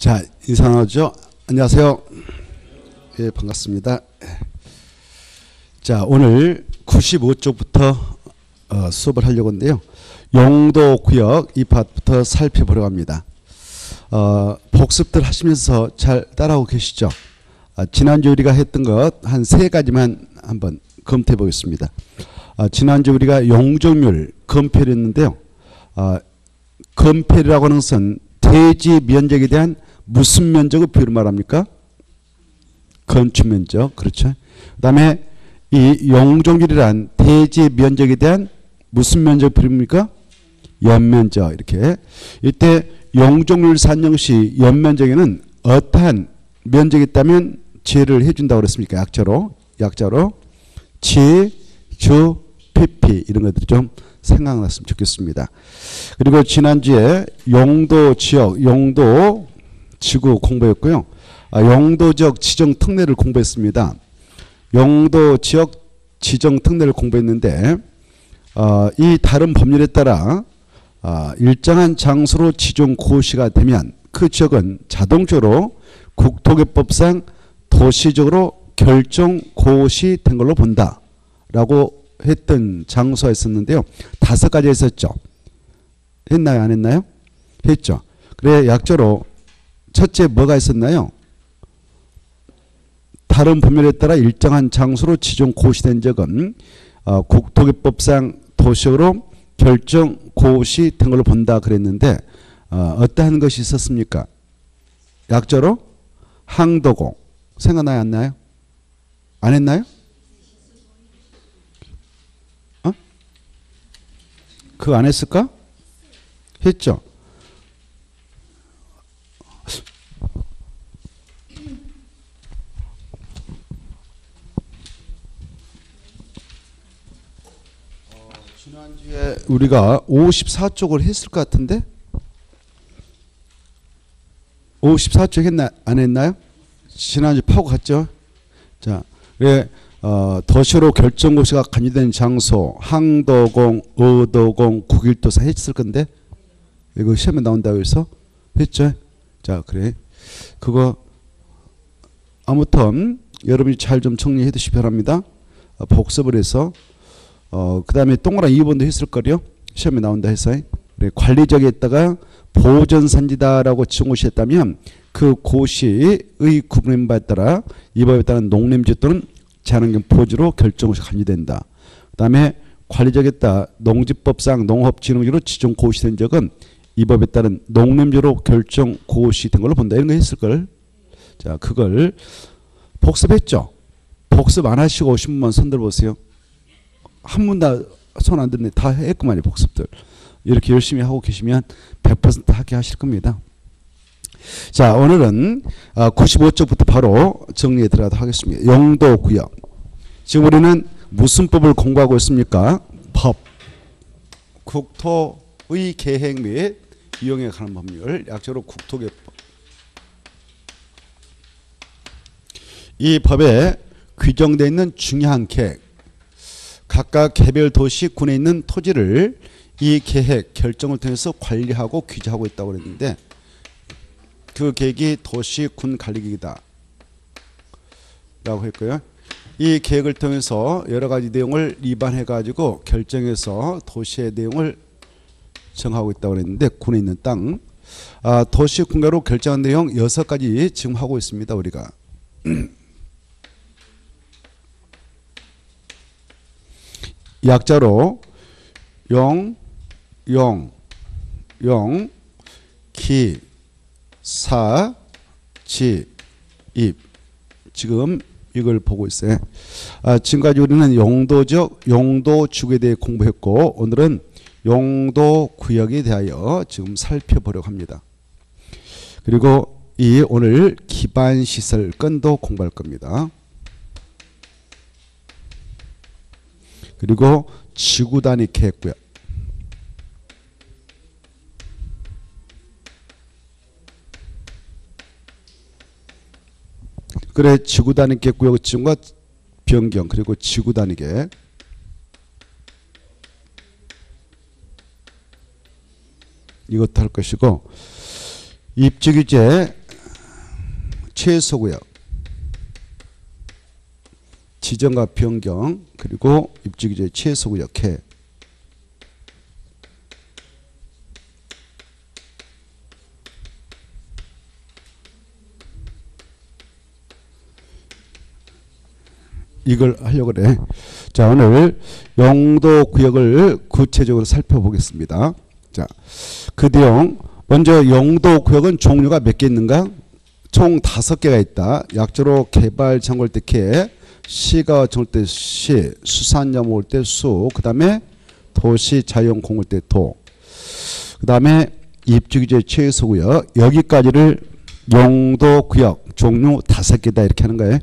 자, 인사 나누죠. 안녕하세요. 예, 반갑습니다. 자, 오늘 95쪽부터 어, 수업을 하려고 하는데요. 용도 구역 이 파트부터 살펴보려고 합니다. 어, 복습들 하시면서 잘 따라오고 계시죠? 아, 지난주 우리가 했던 것 한 세 가지만 한번 검토해 보겠습니다. 아, 지난주 우리가 용적률 검표를 했는데요. 아, 검표라고 하는 것은 대지 면적에 대한 무슨 면적을 비율 말합니까? 건축 면적. 그렇죠. 그 다음에 이 용적률이란 대지 면적에 대한 무슨 면적 비율입니까? 연면적 이렇게. 이때 용적률 산정시 연면적에는 어떠한 면적이 있다면 제를 해준다고 그랬습니까? 약자로. 약자로. 지, 주, pp 이런 것들이 좀 생각났으면 좋겠습니다. 그리고 지난주에 용도 지역, 용도 지구 공부했고요. 아, 용도적 지정 특례를 공부했습니다. 용도 지역 지정 특례를 공부했는데 어, 이 다른 법률에 따라 어, 일정한 장소로 지정 고시가 되면 그 지역은 자동적으로 국토개법상 도시적으로 결정 고시 된 걸로 본다라고 했던 장소가 있었는데요. 다섯 가지 있었죠. 했나요? 안 했나요? 했죠. 그래 약조로 첫째 뭐가 있었나요? 다른 법률에 따라 일정한 장소로 지정 고시된 적은 어, 국토개법상 도시로 결정 고시된 걸로 본다 그랬는데 어, 어떠한 것이 있었습니까? 약조로 항도공 생각나요 안 나요? 안 했나요? 어? 그거 안 했을까? 했죠. 지난주에 우리가 54쪽을 했을 것 같은데 54쪽 했나 안 했나요? 지난주 파고 갔죠. 자, 왜 어, 도시로 결정고시가 간주된 장소 항도공, 의도공, 국일도사 했을 건데 이거 시험에 나온다고 해서 했죠. 자, 그래. 그거 아무튼 여러분이 잘 좀 정리해 두시기 바랍니다. 어, 복습을 해서 어, 그 다음에 동그란 2번도 했을 거요. 시험에 나온다 해서. 그래, 관리적에 있다가 보전산지다라고 지정고시 했다면 그 고시의 구분인 바에 따라 이 법에 따른 농림지 또는 재환경 포지로 결정고시 간주된다. 그 다음에 관리적에 따라 농지법상 농업진흥지로 지정 고시된 적은 이 법에 따른 농림지로 결정 고시된 걸로 본다. 이런 거 했을 걸. 자, 그걸 복습했죠. 복습 안 하시고 오신 분만 손 들어보세요. 한분다손안 듣네. 다 했구만요, 복습들. 이렇게 열심히 하고 계시면 100% 하게 하실 겁니다. 자, 오늘은 95쪽부터 바로 정리해 들어가도록 하겠습니다. 용도 구역. 지금 우리는 무슨 법을 공부하고 있습니까? 법. 국토의 계획 및 이용에 관한 법률, 약자로 국토개법. 이 법에 규정되어 있는 중요한 계획, 각각 개별 도시 군에 있는 토지를 이 계획 결정을 통해서 관리하고 규제하고 있다고 그랬는데 그 계획이 도시 군 관리계획이다 라고 했고요. 이 계획을 통해서 여러 가지 내용을 입안해 가지고 결정해서 도시의 내용을 정하고 있다고 그랬는데 군에 있는 땅 아, 도시 군가로 결정한 내용 여섯 가지 지금 하고 있습니다. 우리가 약자로 영, 영, 영, 기, 사, 지, 입. 지금 이걸 보고 있어요. 아, 지금까지 우리는 용도적 용도 주에 대해 공부했고 오늘은 용도 구역에 대하여 지금 살펴보려고 합니다. 그리고 이 오늘 기반 시설 건도 공부할 겁니다. 그리고 지구 단위 계획구역. 그래 지구 단위 계획구역 지정과 변경 그리고 지구 단위 계획. 이것도 할 것이고 입지 규제 최소구역 지정과 변경 그리고 입지규제 최소 구역 해 이걸 하려고 그래. 자, 오늘 영도 구역을 구체적으로 살펴보겠습니다. 자, 그 내용 먼저 영도 구역은 종류가 몇 개 있는가? 총 다섯 개가 있다. 약조로 개발 때 개, 시가 정월 때 시, 수산염 올 때 수, 그 다음에 도시 자연 공을 때 도, 그 다음에 입주규제 최소구역 여기까지를 용도 구역 종류 다섯 개다 이렇게 하는 거예요.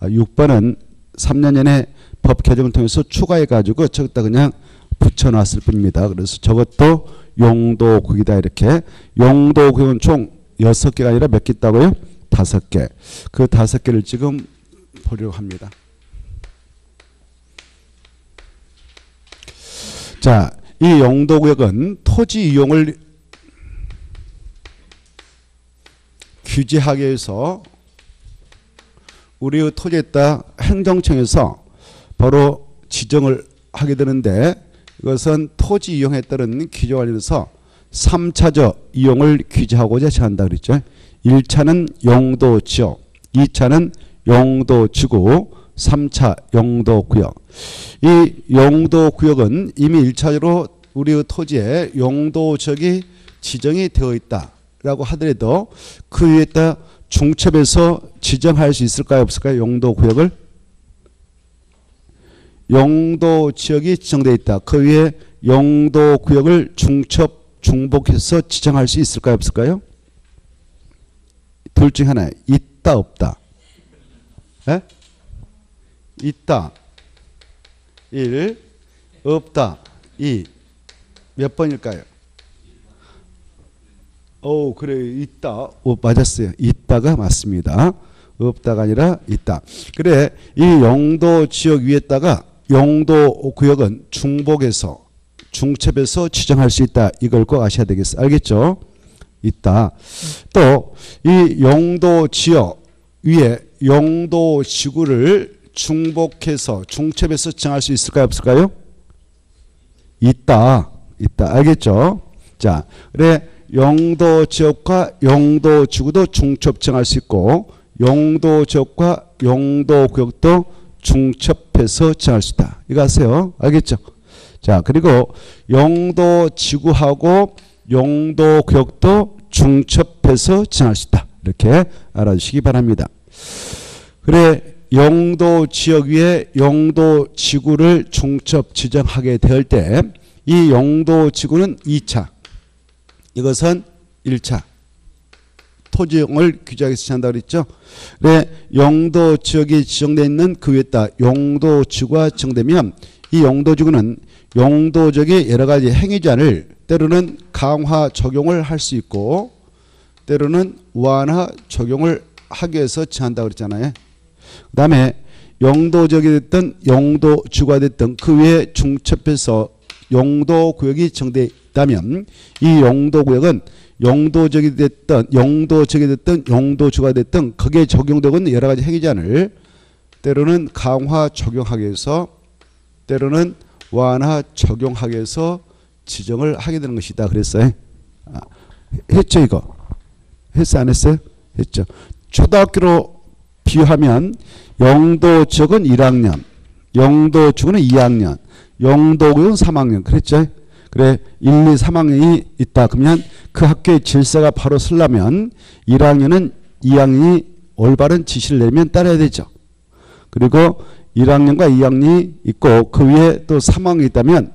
6번은 3년 전에 법 개정을 통해서 추가해 가지고 저기다 그냥 붙여놨을 뿐입니다. 그래서 저것도 용도구역이다 이렇게 용도구역은 총 6개가 아니라 몇 개 있다고요? 5개. 그 5개를 지금 보려고 합니다. 자, 이 용도구역은 토지 이용을 규제하기 위해서 우리의 토지에다 행정청에서 바로 지정을 하게 되는데 이것은 토지 이용에 따른 규제 관련해서 3차적 이용을 규제하고자 제한다 그랬죠. 1차는 용도 지역, 2차는 용도 지구, 3차 용도 구역. 이 용도 구역은 이미 1차적으로 우리의 토지에 용도 지역이 지정이 되어 있다라고 하더라도 그 위에다 중첩에서 지정할 수 있을까요? 없을까요? 용도 구역을? 용도 지역이 지정되어 있다. 그 위에 용도 구역을 중첩, 중복해서 지정할 수 있을까요? 없을까요? 둘 중 하나. 있다, 없다. 에? 있다. 1. 없다. 2. 몇 번일까요? 오 그래 있다. 오 맞았어요. 있다가 맞습니다. 없다가 아니라 있다. 그래 이 영도 지역 위에다가 영도 구역은 중복에서 중첩에서 지정할 수 있다. 이걸 꼭 아셔야 되겠어. 알겠죠? 있다. 또 이 영도 지역 위에 영도 지구를 중복해서 중첩에서 지정할 수 있을까요? 없을까요? 있다. 있다. 알겠죠? 자, 그래 용도 지역과 용도 지구도 중첩 정할 수 있고 용도 지역과 용도 구역도 중첩해서 정할 수 있다. 이거 아세요? 알겠죠? 자 그리고 용도 지구하고 용도 구역도 중첩해서 정할 수 있다. 이렇게 알아주시기 바랍니다. 그래 용도 지역 위에 용도 지구를 중첩 지정하게 될 때이 용도 지구는 2차 이것은 1차 토지용을 규제하기 위해서 한다고 그랬죠. 네, 용도 지역이 지정되어 있는 그 위에다 용도 지구가 지정되면 이 용도 지구는 용도적인 여러 가지 행위자를 때로는 강화 적용을 할 수 있고 때로는 완화 적용을 하기 위해서 제한다고 그랬잖아요. 그 다음에 용도적이 됐던 용도 지구가 됐던 그 위에 중첩해서 용도 구역이 정돼 있다면 이 용도 구역은 용도적이 됐던 용도적이 됐던 용도주가 됐던 거기에 적용되고 여러 가지 행위자를 때로는 강화 적용하기 위해서 때로는 완화 적용하기 위해서 지정을 하게 되는 것이다 그랬어요. 아, 했죠 이거? 했어 안 했어요? 했죠. 초등학교로 비유하면 영도 지역은 1학년, 영도 주은 2학년, 영도구역은 3학년 그랬죠. 그래 1, 2, 3학년이 있다. 그러면 그 학교의 질서가 바로 쓰려면 1학년은 2학년이 올바른 지시를 내면 따라야 되죠. 그리고 1학년과 2학년이 있고 그 위에 또 3학년이 있다면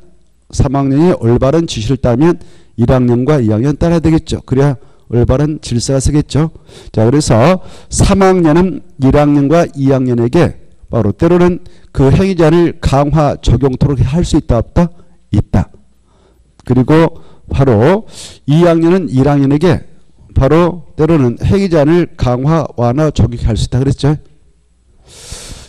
3학년이 올바른 지시를 따르면 1학년과 2학년 따라야 되겠죠. 그래야 올바른 질서가 서겠죠. 자, 그래서 3학년은 1학년과 2학년에게 바로 때로는 그 행위자를 강화 적용토록 할 수 있다 없다? 있다. 그리고 바로 2학년은 1학년에게 바로 때로는 행위자를 강화 완화 적용할 수 있다 그랬죠.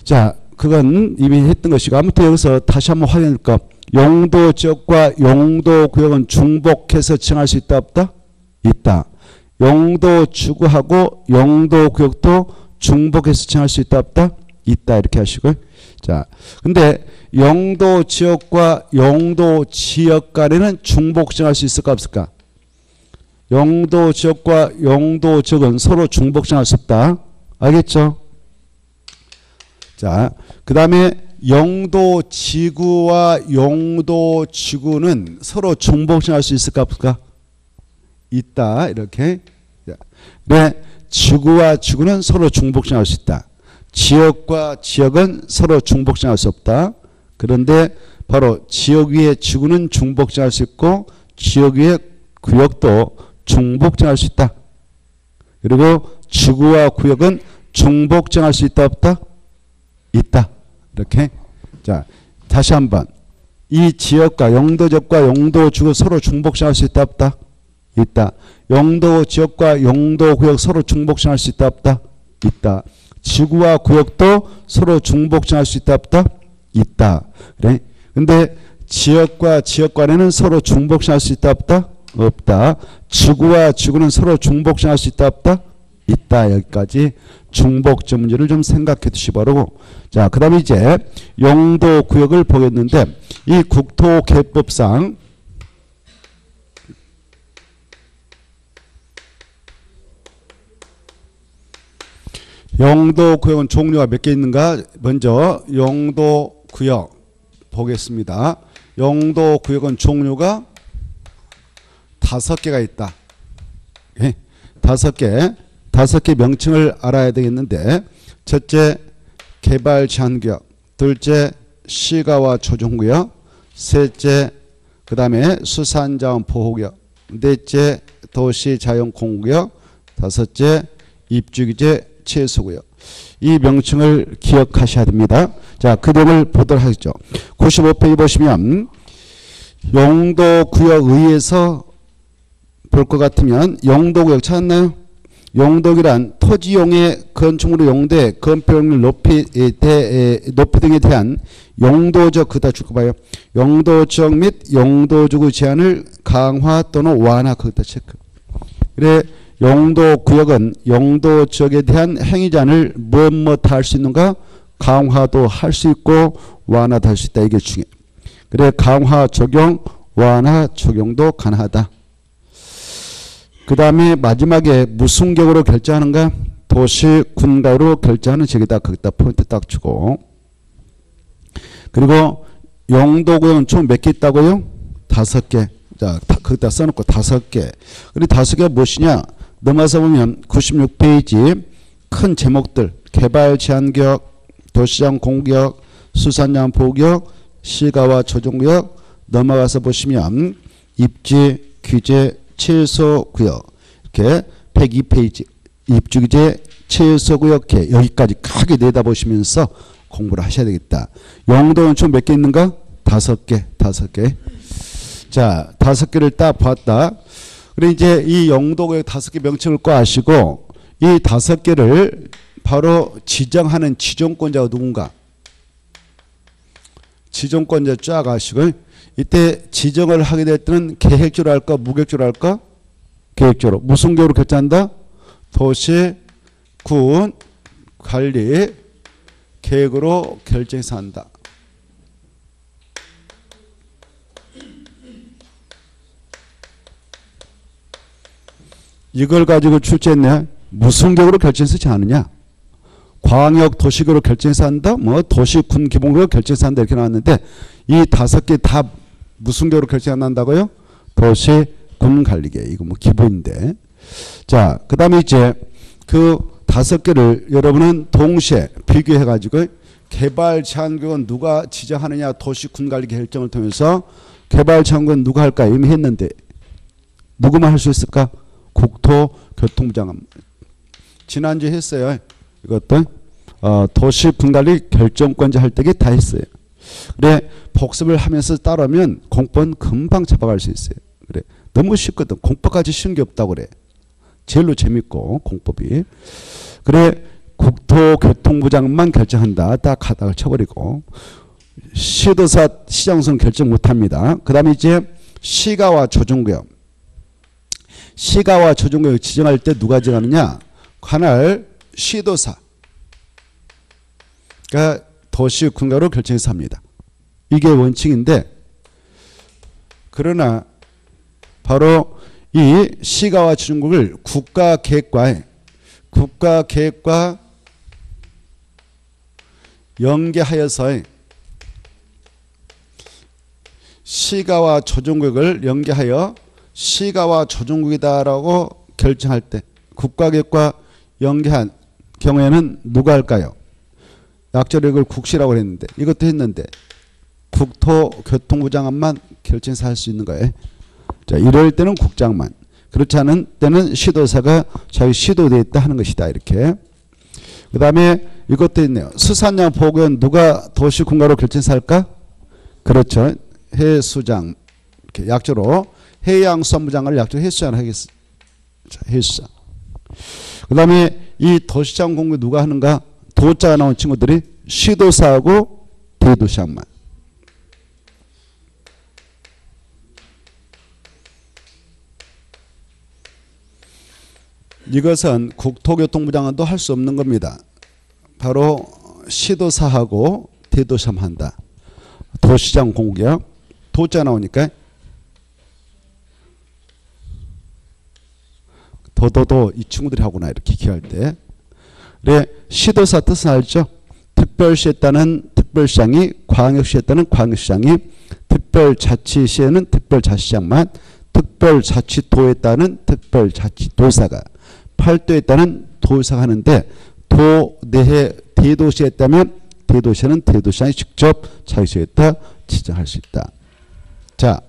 자, 그건 이미 했던 것이고 아무튼 여기서 다시 한번 확인할까? 용도 지역과 용도 구역은 중복해서 정할 수 있다 없다? 있다. 영도 지구하고 영도 구역도 중복해서 지정할 수 있다 없다? 있다 이렇게 하시고요. 자, 근데 영도 지역과 영도 지역 간에는 중복 지정할 수 있을까 없을까? 영도 지역과 영도 지역은 서로 중복 지정할 수 없다. 알겠죠? 자, 그 다음에 영도 지구와 영도 지구는 서로 중복 지정할 수 있을까 없을까? 있다. 이렇게. 네, 지구와 지구는 서로 중복 지정할 수 있다. 지역과 지역은 서로 중복 지정할 수 없다. 그런데 바로 지역 위의 지구는 중복 지정할 수 있고 지역 위의 구역도 중복 지정할 수 있다. 그리고 지구와 구역은 중복 지정할 수 있다 없다? 있다. 이렇게. 자, 다시 한번. 이 지역과 영도 지역과 영도 지구 서로 중복 지정할 수 있다 없다? 있다. 영도 지역과 영도 구역 서로 중복 지정할 수 있다 없다? 있다. 지구와 구역도 서로 중복 지정할 수 있다 없다? 있다. 그래? 근데 지역과 지역 간에는 서로 중복 지정할 수 있다 없다? 없다. 지구와 지구는 서로 중복 지정할 수 있다 없다? 있다. 여기까지 중복점 문제를 좀 생각해 두시 바라고. 자, 그 다음에 이제 영도 구역을 보겠는데 이 국토개법상 영도 구역은 종류가 몇 개 있는가? 먼저 영도 구역 보겠습니다. 영도 구역은 종류가 다섯 개가 있다. 예, 다섯 개, 다섯 개 명칭을 알아야 되겠는데 첫째 개발 제한구역, 둘째 시가와 조정구역, 셋째 그 다음에 수산자원 보호구역, 넷째 도시자연공구역, 다섯째 입주규제 최소고요. 이 명칭을 기억하셔야 됩니다. 자, 그 내용을 보도록 하겠죠. 95페이지 보시면 용도 구역 의에서 볼 것 같으면 용도 구역 찾았나요? 용도기란 토지용의 건축물의 용도의 건폐율 높이, 대, 높이 등에 대한 용도적 그다 줄거 봐요. 용도적 및 용도주구 제한을 강화 또는 완화 그다 체크. 그래 용도 구역은 용도 지역에 대한 행위 제한을 무엇무엇 할 수 있는가? 강화도 할 수 있고 완화도 할 수 있다. 이게 중요해. 그래 강화 적용, 완화 적용도 가능하다. 그 다음에 마지막에 무슨 격으로 결정하는가? 도시 군가로 결정하는 지역이다. 거기다 포인트 딱 주고. 그리고 용도구역은 총 몇 개 있다고요? 다섯 개. 자, 거기다 써놓고 다섯 개. 그리고 다섯 개가 무엇이냐? 넘어서 보면 96페이지 큰 제목들 개발 제한구역, 도시장 공구역, 수산양 보구역, 시가와 조정구역 넘어가서 보시면 입지 규제 최소 구역 이렇게 102페이지 입주 규제 최소 구역 개 여기까지 크게 내다보시면서 공부를 하셔야 되겠다. 용도는 총몇 개 있는가? 다섯 개, 다섯 개. 자, 다섯 개를 딱 봤다. 그래 이제 이 영도구역 다섯 개 명칭을 꼭 아시고 이 다섯 개를 바로 지정하는 지정권자가 누군가? 지정권자 쫙 아시고 이때 지정을 하게 될 때는 계획적으로 할까 무계획적으로 할까? 계획적으로. 무슨 계획으로 결정한다? 도시, 군, 관리, 계획으로 결정해서 한다. 이걸 가지고 출제했네. 무슨 격으로 결정해서 하느냐? 광역 도시계로 결정해서 한다? 뭐 도시 군 기본으로 결정해서 한다 이렇게 나왔는데 이 다섯 개 다 무슨 격으로 결정한다고요? 도시 군 관리계 이거 뭐 기본인데 자 그 다음에 이제 그 다섯 개를 여러분은 동시에 비교해 가지고 개발 제한국은 누가 지정하느냐 도시 군 관리 결정을 통해서 개발 제한국은 누가 할까 이미 했는데 누구만 할 수 있을까? 국토교통부 장관 지난주에 했어요. 이것도 어, 도시 분갈이 결정권자 할 때게 다 했어요. 그래 복습을 하면서 따라면 공법은 금방 잡아갈 수 있어요. 그래 너무 쉽거든. 공법까지 쉬운 게 없다고 그래. 제일로 재밌고 공법이. 그래 국토교통부 장만 결정한다. 딱 가닥을 쳐버리고 시도사 시장선 결정 못합니다. 그 다음에 이제 시가와 조정구역 시가와 조정구역을 지정할 때 누가 정하느냐? 관할 시도사. 그러니까 도시 군가로 결정해서 합니다. 이게 원칙인데 그러나 바로 이 시가와 조정구역을 국가계획과에 국가계획과 연계하여서 시가와 조정구역을 연계하여 시가와 조정국이다라고 결정할 때 국가계획과 연계한 경우에는 누가 할까요? 약자력을 국시라고 했는데 이것도 했는데 국토교통부 장관만 결정해서 할수 있는 거예요. 자, 이럴 때는 국장만 그렇지 않은 때는 시도사가 자기 시도되어 있다 하는 것이다 이렇게 그 다음에 이것도 있네요. 수산양 보건 누가 도시군가로 결정해서 할까? 그렇죠. 해수장 이렇게 약조로 해양수산부장을 약조 해수장을 하겠습니다. 해수장. 그 다음에 이 도시장 공부 누가 하는가? 도자가 나온 친구들이 시도사하고 대도시장만. 이것은 국토교통부 장관도 할 수 없는 겁니다. 바로 시도사하고 대도시장 한다. 도시장 공격 도자 나오니까 도도도 이 친구들이 하구나 이렇게 기할 때 그래 시도사 뜻은 알죠? 특별시에 따른 특별시장이 광역시에 따른 광역시장이 특별자치시에는 특별자치장만 특별자치도에 따른 특별자치도사가 팔도에 따른 도사가 하는데 도 내에 대도시에 따면 대도시는 대도시장이 직접 자기시에다 지정할 수 있다. 자,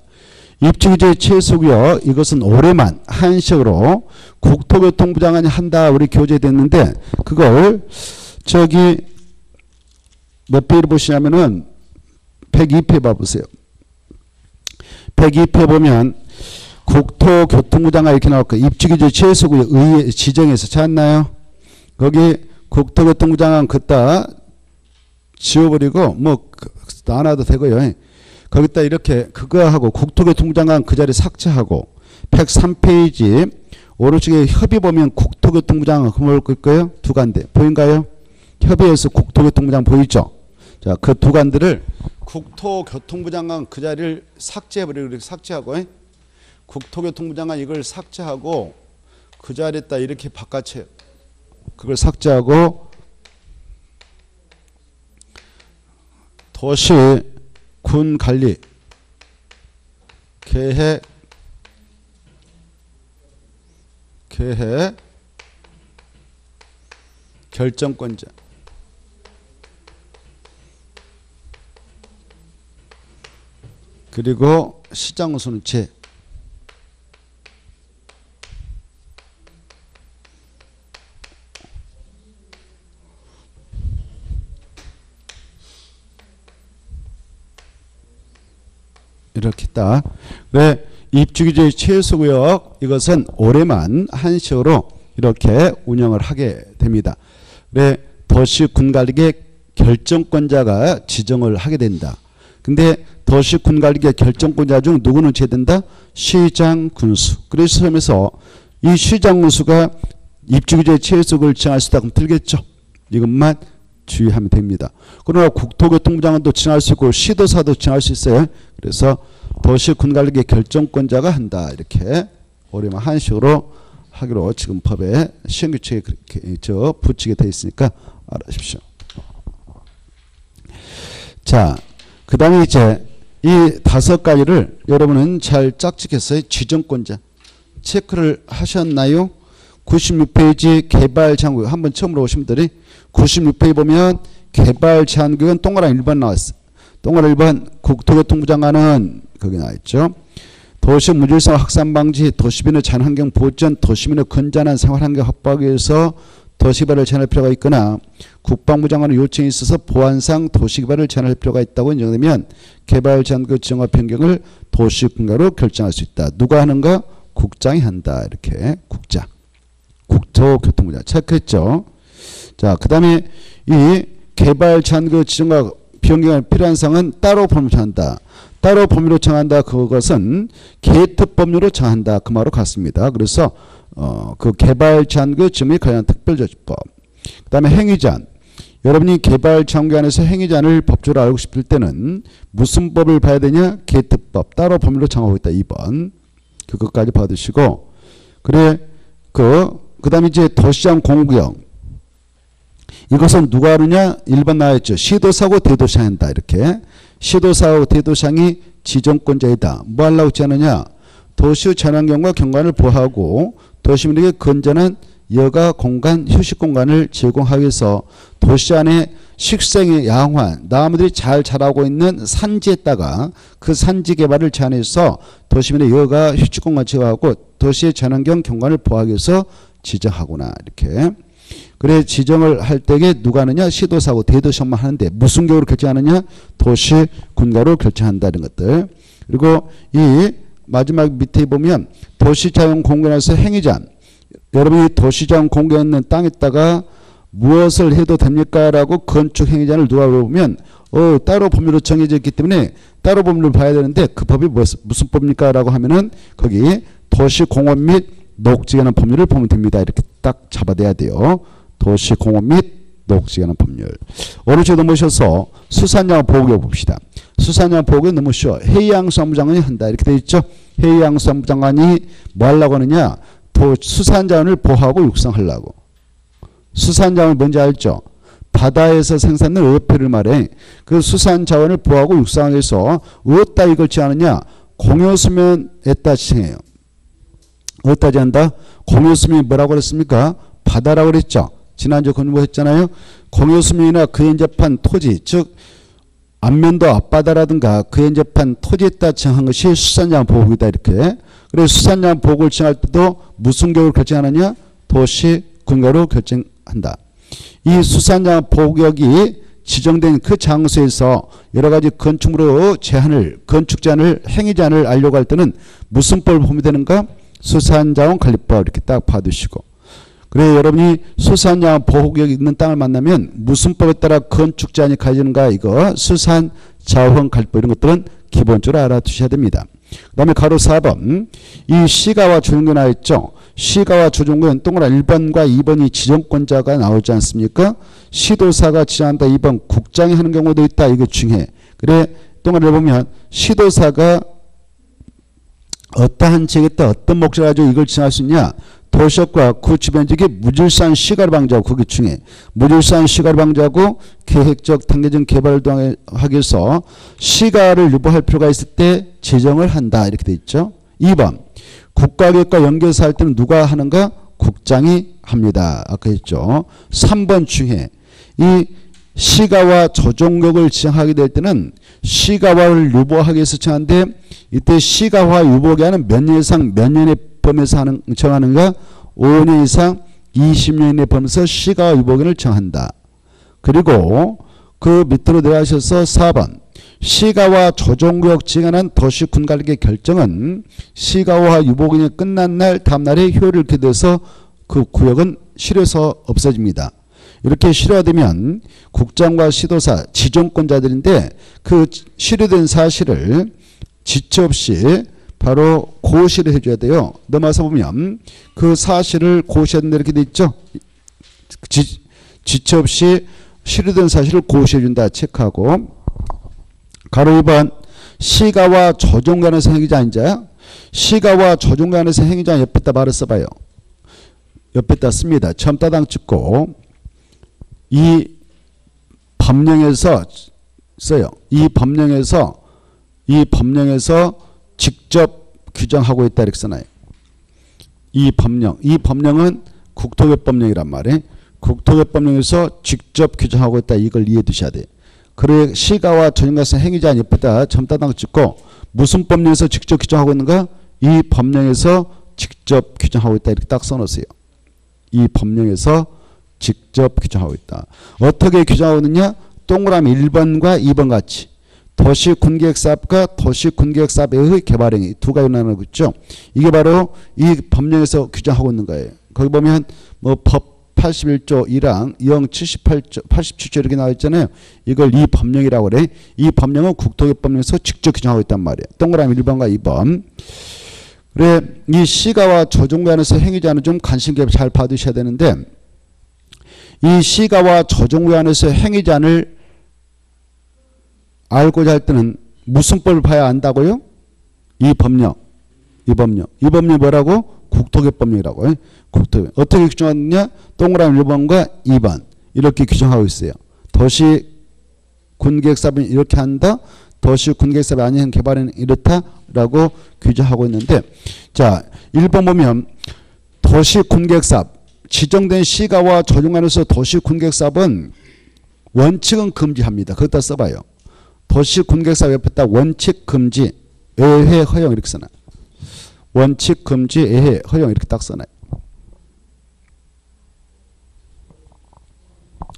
입주기재 최소고요. 이것은 올해만 한식으로 국토교통부 장관이 한다 우리 교재됐는데 그걸 저기 몇 페이지 보시냐면은 102회 봐보세요. 102회 보면 국토교통부 장관 이렇게 나올 거예요. 입주기재 최소고요. 의회 지정해서 찾나요? 거기 국토교통부 장관 그따 지워버리고 뭐안 와도 되고요. 거기다 이렇게 그거하고 국토교통부 장관 그 자리 삭제하고 103페이지 오른쪽에 협의 보면 국토교통부 장관 그뭘 거예요? 두 간대 보인가요? 협의에서 국토교통부 장관 보이죠? 자, 그 두 간들을 국토교통부 장관 그 자리를 삭제해버리고 이렇게 삭제하고 국토교통부 장관 이걸 삭제하고 그 자리에다 이렇게 바깥에 그걸 삭제하고 도시 군 관리. 계획 계획 결정권자. 그리고 시장 우선제 이렇게 딱. 네, 입주기재 최소구역 이것은 올해만 한시로 이렇게 운영을 하게 됩니다. 네, 도시군 관리계 결정권자가 지정을 하게 된다. 근데 도시군 관리계 결정권자 중 누구는 제된다? 시장 군수. 그래서 시험에서 이 시장 군수가 입주기재 최소구를 지정할 수 있다 그럼 들겠죠. 이것만 주의하면 됩니다. 그러나 국토교통부 장관도 지정할 수 있고 시도사도 지정할 수 있어요. 그래서 도시 군관리계 결정권자가 한다. 이렇게 올해만 한식으로 하기로 지금 법에 시행규칙에 그렇게 저 붙이게 돼 있으니까 알아십시오. 자, 그 다음에 이제 이 다섯 가지를 여러분은 잘 짝짓겠어요? 지정권자. 체크를 하셨나요? 96페이지 개발 장국 한번 처음으로 오신 분들이 96페이지 보면 개발 제한구역은 동그란 1번 나왔어. 동그란 1번 국토교통부 장관은 거기 나와있죠. 도시 무질서 확산 방지, 도시민의 자연환경 보전, 도시민의 건전한 생활환경 확보하기 위해서 도시개발을 제한할 필요가 있거나 국방부 장관의 요청이 있어서 보안상 도시개발을 제한할 필요가 있다고 인정되면 개발 제한구 지정화 변경을 도시군가로 결정할 수 있다. 누가 하는가? 국장이 한다. 이렇게 국장. 국토교통부장 체크했죠. 자, 그 다음에 이 개발 제한구 지정화 변경에 필요한 사항은 따로 법무한다. 따로 법률로 정한다 그것은 개특 법률로 정한다 그 말로 같습니다. 그래서 어, 그 개발 제한구 지음에 관한 특별조치법. 그 다음에 행위제한. 여러분이 개발 장관에서 행위제한을 법조로 알고 싶을 때는 무슨 법을 봐야 되냐? 개특법 따로 법률로 정하고 있다. 2번. 그것까지 받으시고 그래 그 그다음에 이제 도시장 공구역 이것은 누가 하느냐? 1번 나왔죠. 시도사고 대도시장 한다. 이렇게. 시도사고 대도시장이 지정권자이다. 뭐 하려고 제하느냐? 도시 전환경과 경관을 보호하고 도시민에게 건전한 여가 공간, 휴식 공간을 제공하기 위해서 도시 안에 식생의 양환, 나무들이 잘 자라고 있는 산지에다가 그 산지 개발을 제한해서 도시민의 여가 휴식 공간 제공하고 도시의 전환경 경관을 보호하기 위해서 지정하구나 이렇게. 그래 지정을 할 때에 누가 하느냐 시도사고 대도시만 하는데 무슨 경우로 결정하느냐 도시 군가로 결정한다 이런 것들. 그리고 이 마지막 밑에 보면 도시자원 공간에서 행위자 여러분이 도시자원 공간에 있는 땅에다가 무엇을 해도 됩니까? 라고 건축 행위자를 누가 물어보면 어, 따로 법률로 정해져 있기 때문에 따로 법률을 봐야 되는데 그 법이 무슨, 무슨 법입니까? 라고 하면은 거기 도시공업 및 녹지관한 법률을 보면 됩니다. 이렇게 딱 잡아대야 돼요. 도시공업 및 녹지관한 법률. 오른쪽 넘으셔서 수산양 보호구 봅시다. 수산양 보호구 넘으시오. 해양수산부 장관이 한다. 이렇게 돼 있죠. 해양수산부 장관이 뭐 하려고 하느냐. 도, 수산자원을 보호하고 육성하려고. 수산자원 뭔지 알죠? 바다에서 생산된 어패를 말해. 그 수산자원을 보호하고 육성하기 위해서 어디다 이걸 지하느냐? 공유수면에다 지칭해요. 어디다 지한다? 공유수면이 뭐라고 그랬습니까? 바다라고 그랬죠. 지난주 공부했잖아요. 공유수면이나 그에 접한 토지, 즉 안면도 앞바다라든가 그에 접한 토지에다 지정한 것이 수산자원 보호구이다 이렇게. 그래서 수산자원 보호구를 지정할 때도 무슨 경우를 결정하느냐? 도시 근거로 결정한다. 이 수산자원 보호구역이 지정된 그 장소에서 여러 가지 건축물로 제한을 건축 제한을 행위 제한을 알려고 할 때는 무슨 법을 보면 되는가? 수산자원 관리법 이렇게 딱 봐두시고 그래 여러분이 수산자원 보호구역이 있는 땅을 만나면 무슨 법에 따라 건축 제한이 가지는가 이거 수산자원 관리법 이런 것들은 기본적으로 알아두셔야 됩니다. 그 다음에 가로 4번 이 시가와 조정권 나있죠. 시가와 조정권 동그란 1번과 2번이 지정권자가 나오지 않습니까? 시도사가 지정한다 2번 국장이 하는 경우도 있다 이거 중요해. 그래 동그란 보면 시도사가 어떠한 지역에다 어떤 목적을 가지고 이걸 지정할 수 있냐 도시역과 지역에 무질서한 시가를 방지하고 그게 중에 무질서한 시가를 방지하고 계획적 단계적 개발을 하기 위해서 시가를 유보할 필요가 있을 때 지정을 한다 이렇게 돼 있죠. 2번 국가기업과 연계해서 할 때는 누가 하는가? 국장이 합니다. 아까 했죠. 3번 중에 이 시가와 조정력을 지정하게 될 때는 시가화를 유보하기 위해서 정하는데 이때 시가화 유보기한은 몇 년 이상 몇 년의 범위에서 하는, 정하는가? 5년 이상 20년의 범위에서 시가화 유보기한을 정한다. 그리고 그 밑으로 내려가셔서 4번 시가와 조정구역 지정하는 도시 군관리 결정은 시가와 유보기간이 끝난 날 다음 날에 효력을 기대서 그 구역은 실효서 없어집니다. 이렇게 실효되면 국장과 시도사 지정권자들인데 그 실효된 사실을 지체 없이 바로 고시를 해줘야 돼요. 넘어서 보면 그 사실을 고시해야 된다 이렇게 돼 있죠. 지, 지체 없이 실효된 사실을 고시해준다 체크하고 가로 2번 시가와 조종간에서 행위자 인자 시가와 조종간에서 행위자 옆에다 말을 써봐요. 옆에다 씁니다. 처음 따당 찍고 이 법령에서 써요. 이 법령에서 이 법령에서 직접 규정하고 있다 이렇게 써놔요. 이 법령, 이 법령은 국토교법령이란 말이에요. 국토교법령에서 직접 규정하고 있다 이걸 이해해 두셔야 돼요. 그래 시가와 전인가서 행위자 옆에다 점 따당 찍고 무슨 법령에서 직접 규정하고 있는가? 이 법령에서 직접 규정하고 있다 이렇게 딱 써놓으세요. 이 법령에서 직접 규정하고 있다. 어떻게 규정하고 있느냐? 동그라미 1번과 2번 같이 도시 군계획 사업과 도시 군계획 사업의 개발행위 두 가지 나누고 있죠. 이게 바로 이 법령에서 규정하고 있는 거예요. 거기 보면 뭐 법 81조 1항 2항 78조 87조 이렇게 나와 있잖아요. 이걸 이 법령이라고 그래. 이 법령은 국토개법령에서 직접 규정하고 있단 말이에요. 동그라미 1번과 2번. 그래 이 시가와 저종관에서 행위자는 좀 관심 깊게 잘 받으셔야 되는데 이 시가와 저종관에서 행위자를 알고자 할 때는 무슨 법을 봐야 안다고요? 이 법령. 이 법령. 이 법령이 뭐라고? 국토개법령이라고. 국토 어떻게 규정하느냐? 동그라미 1번과 2번. 이렇게 규정하고 있어요. 도시 군계획사업은 이렇게 한다. 도시 군계획사업이 아닌 개발은 이렇다라고 규정하고 있는데 자 1번 보면 도시 군계획사업 지정된 시가와 조정관에서 도시 군계획사업은 원칙은 금지합니다. 거기다 써봐요. 도시 군계획사업 옆에다 원칙 금지 애회 허용 이렇게 써놔. 원칙 금지 애회 허용 이렇게 딱 써놔요.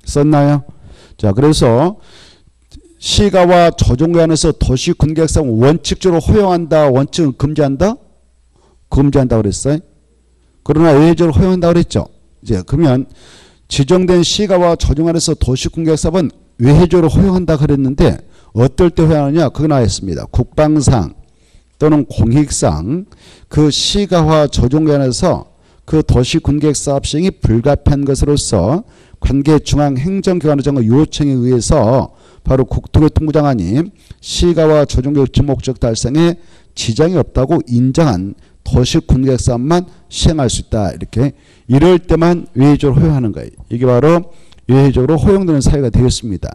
썼나요? 자 그래서 시가와 조정관에서 도시 군계획사업 원칙적으로 허용한다 원칙은 금지한다 금지한다 그랬어요. 그러나 예외적으로 허용한다 그랬죠. 이제 그러면 지정된 시가와 조정관에서 도시 군계획사업은 외회적으로 허용한다 그랬는데 어떨 때 허용하느냐 그거 나왔습니다. 국방상 또는 공익상 그 시가와 조정관에서 그 도시 군계획 사업 시행이 불가피한 것으로서 관계 중앙 행정기관의 정부 요청에 의해서 바로 국토교통부 장관이 시가와 조정교육 목적 달성에 지장이 없다고 인정한 도시 군계획 사업만 시행할 수 있다 이렇게 이럴 때만 외의적으로 허용하는 거예요. 이게 바로 외의적으로 허용되는 사유가 되겠습니다.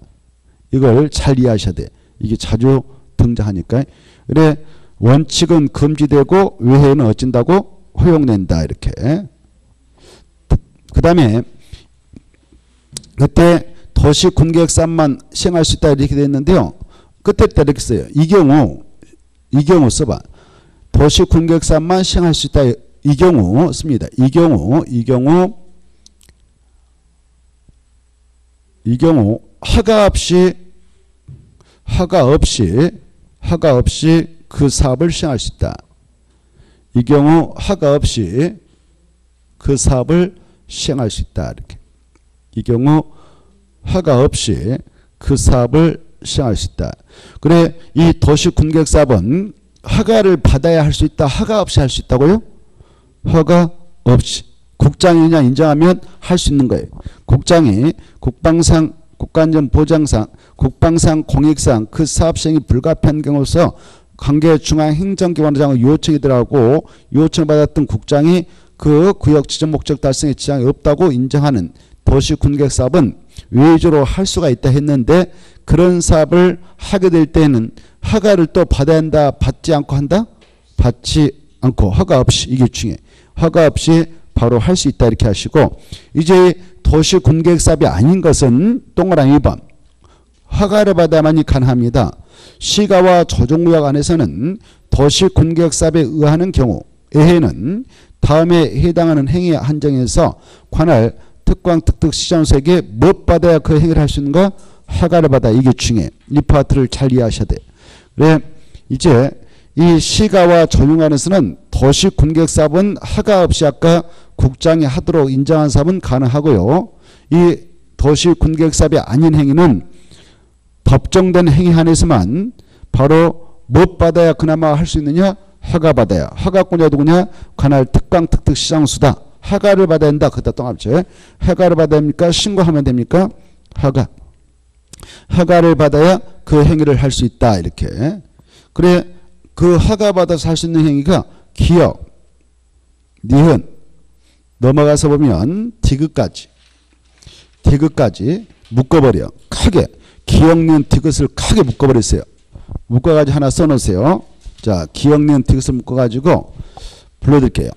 이걸 잘 이해하셔야 돼. 이게 자주 등장하니까. 그래 원칙은 금지되고 외회는 어쩐다고 허용된다 이렇게. 그 다음에 그때 도시 군계획사만 시행할 수 있다 이렇게 됐는데요. 끝에 때 이렇게 써요. 이 경우 이 경우 써봐. 도시 군계획사만 시행할 수 있다. 이 경우 씁니다. 이 경우 이 경우 이 경우 허가 없이 허가 없이 허가 없이 그 사업을 시행할 수 있다. 이 경우 허가 없이 그 사업을 시행할 수 있다. 이렇게. 이 경우 허가 없이 그 사업을 시행할 수 있다. 그래 이 도시 군객 사업은 허가를 받아야 할 수 있다. 허가 없이 할 수 있다고요? 허가 없이. 국장이 그냥 인정하면 할 수 있는 거예요. 국장이 국방상 국가안전 보장상 국방상 공익상 그 사업 시행이 불가피한 경우서 관계 중앙 행정기관장의 요청이 들어가고 요청을 받았던 국장이 그 구역 지정 목적 달성에 지장이 없다고 인정하는 도시 군객 사업은 외주로 할 수가 있다 했는데 그런 사업을 하게 될 때는 허가를 또 받아야 한다 받지 않고 한다 받지 않고 허가 없이 이게 중요해 허가 없이 바로 할 수 있다 이렇게 하시고 이제 도시 군객 사업이 아닌 것은 동그라미 2번 허가를 받아야만이 가능합니다. 시가와 조정구역 안에서는 도시 군객 사업에 의하는 경우에는 다음에 해당하는 행위 한정에서 관할 특광 특특 시장소에게 못 받아야 그 행위를 할 수 있는가 허가를 받아 이게 중요해. 이 파트를 잘 이해하셔야 돼. 그래 이제 이 시가와 조용안에서는 도시 군객 사업은 허가 없이 아까 국장이 하도록 인정한 사업은 가능하고요. 이 도시 군객 사업이 아닌 행위는 법정된 행위 한에서만 바로 못 받아야 그나마 할 수 있느냐 허가 받아야 허가권자 누구냐 관할 특강 특특 시장수다 허가를 받아야 한다. 그다. 동합체 허가를 받아야 됩니까? 신고하면 됩니까? 허가. 허가를 받아야 그 행위를 할 수 있다. 이렇게. 그래 그 허가 받아서 할 수 있는 행위가 기억 니은 넘어가서 보면 디귿까지. 디귿까지 묶어버려. 크게. 기억 니은 디귿을 크게 묶어버렸어요. 묶어가지고 하나 써놓으세요. 자 기억 니은 디귿을 묶어가지고 불러드릴게요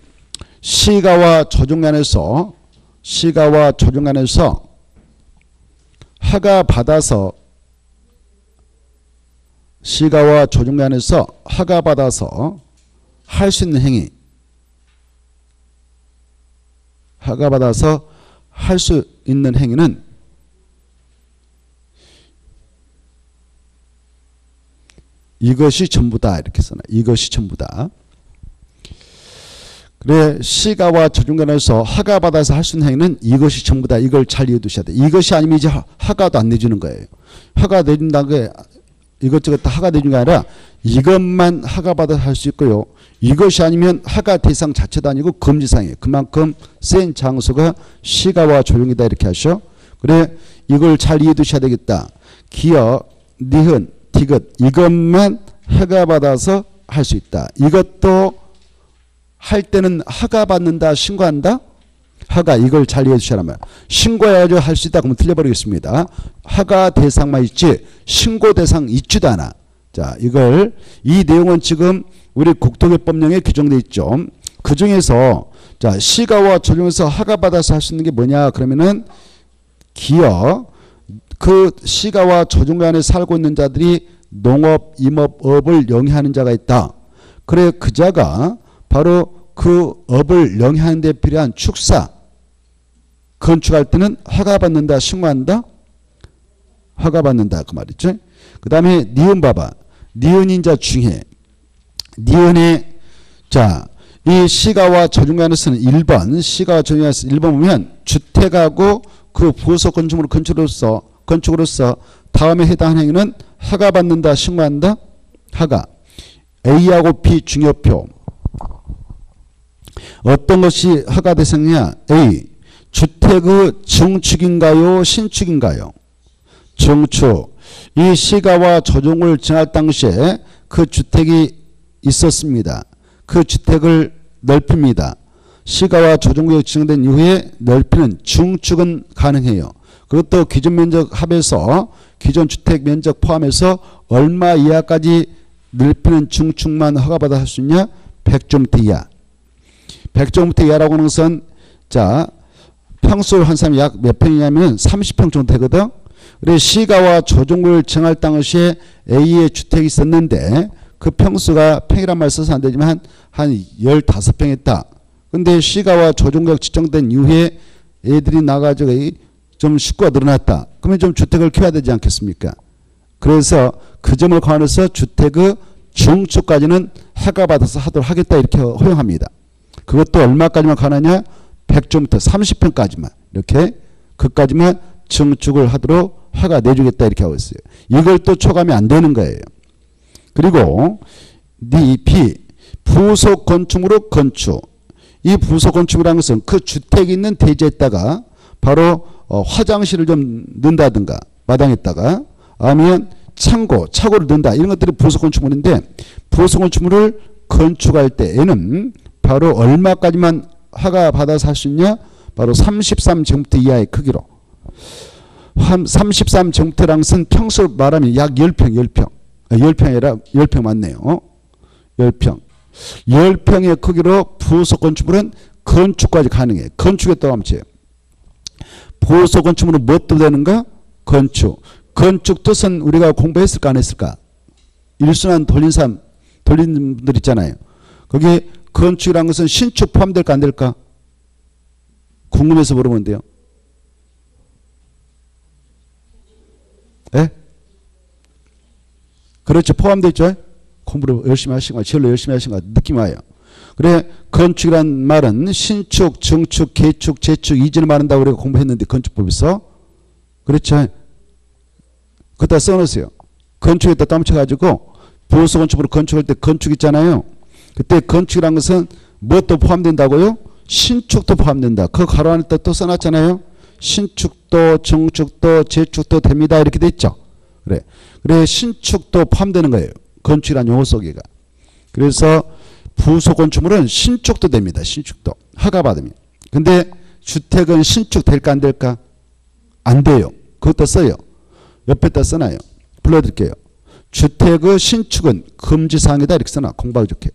시가와 조정간에서 시가와 조정간에서 허가 받아서 시가와 조정간에서 허가 받아서 할 수 있는 행위 허가 받아서 할 수 있는 행위는 이것이 전부다 이렇게 써놔. 이것이 전부다. 그래 시가와 조중간에서 하가 받아서 할 수 있는 행위는 이것이 전부다. 이걸 잘 이해 두셔야 돼. 이것이 아니면 이제 하- 하가도 안 내주는 거예요. 하가 내준다는 게 이것저것 다 하가 내주는 게 아니라 이것만 하가 받아서 할수 있고요. 이것이 아니면 하가 대상 자체도 아니고 금지상이에요. 그만큼 센 장소가 시가와 조용이다 이렇게 하셔. 그래 이걸 잘 이해 두셔야 되겠다. 기어, 니은, 디귿 이것만 하가 받아서 할 수 있다. 이것도 할 때는 하가 받는다 신고한다? 하가 이걸 잘 이해해 주시란 말이야 신고해야죠. 할 수 있다 그러면 틀려버리겠습니다. 하가 대상만 있지 신고 대상 있지도 않아. 자 이걸 이 내용은 지금 우리 국토개법령에 규정돼 있죠. 그 중에서 자 시가와 조정에서 하가 받아서 할 수 있는 게 뭐냐? 그러면은 기어 그 시가와 조정간에 살고 있는 자들이 농업 임업업을 영위하는 자가 있다. 그래 그 자가 바로 그 업을 영위하는 데 필요한 축사 건축할 때는 허가 받는다 신고한다? 허가 받는다 그 말이죠. 그 다음에 니은 봐봐. 니은인 자 중에 니은의 자이 시가와 저중간에서는 1번 시가와 저중간에서 1번 보면 주택하고 그 부속 건축물 건축으로서 건축으로서 다음에 해당하는 행위는 허가 받는다 신고한다? 허가. A하고 B 중요표 어떤 것이 허가 대상이냐? A. 주택의 증축인가요? 신축인가요? 증축. 이 시가와 조정을 정할 당시에 그 주택이 있었습니다. 그 주택을 넓힙니다. 시가와 조정구역 지정된 이후에 넓히는 중축은 가능해요. 그것도 기존 면적 합해서 기존 주택 면적 포함해서 얼마 이하까지 넓히는 중축만 허가받아 할 수 있냐? 100점 이하. 100정부터 이하라고 하는 것은 자 평수 한 사람이 약 몇 평이냐면 30평 정도 되거든. 그래 시가와 조정을 정할 당시에 A의 주택이 있었는데 그 평수가 평이란 말 써서 안 되지만 한 15평 했다. 근데 시가와 조정구역 지정된 이후에 애들이 나가지고 좀 식구가 늘어났다. 그러면 좀 주택을 키워야 되지 않겠습니까? 그래서 그 점을 감안해서 주택의 중축까지는 허가받아서 하도록 하겠다 이렇게 허용합니다. 그것도 얼마까지만 가느냐? 100점부터 30평까지만 이렇게 그까지만 증축을 하도록 허가 내주겠다 이렇게 하고 있어요. 이걸 또 초과하면 안 되는 거예요. 그리고 DP 부속 건축으로 건축 이 부속 건축이라는 것은 그 주택이 있는 대지에다가 바로 어, 화장실을 좀 넣는다든가 마당에다가 아니면 창고, 차고를 넣는다 이런 것들이 부속 건축물인데 부속 건축물을 건축할 때에는 바로 얼마까지만 허가 받아서 할 수 있냐? 바로 33제곱미터 이하의 크기로. 33제곱미터라는 것은 평수로 말하면 약 10평, 10평. 10평이 아니라 10평 맞네요. 어? 10평. 10평의 크기로 부속 건축물은 건축까지 가능해. 건축에 요 부속 건축물은 무엇도 되는가? 건축. 건축 뜻은 우리가 공부했을까 안 했을까? 일순환 돌린 사람, 돌린 분들 있잖아요. 거기에 건축이라는 것은 신축 포함될까 안 될까? 궁금해서 물어보면 돼요. 예? 그렇죠. 포함되어 있죠. 공부를 열심히 하신 거, 제일 열심히 하신 거 느낌 와요. 그래 건축이란 말은 신축, 증축, 개축, 재축, 이전을 말한다고 우리가 공부했는데 건축법에서 그렇죠. 그다 써놓으세요. 건축에다 땀쳐가지고 부수 건축으로 건축할 때 건축 있잖아요. 그때 건축이란 것은 무엇도 포함된다고요? 신축도 포함된다. 그 가로 안에 또 써놨잖아요. 신축도 증축도 재축도 됩니다. 이렇게 돼 있죠. 그래. 그래 신축도 포함되는 거예요. 건축이란 용어 속에가. 그래서 부속 건축물은 신축도 됩니다. 신축도. 허가 받으면. 근데 주택은 신축 될까 안 될까? 안 돼요. 그것도 써요. 옆에다 써놔요. 불러드릴게요. 주택의 신축은 금지사항이다 이렇게 써놔. 공부하기 좋게.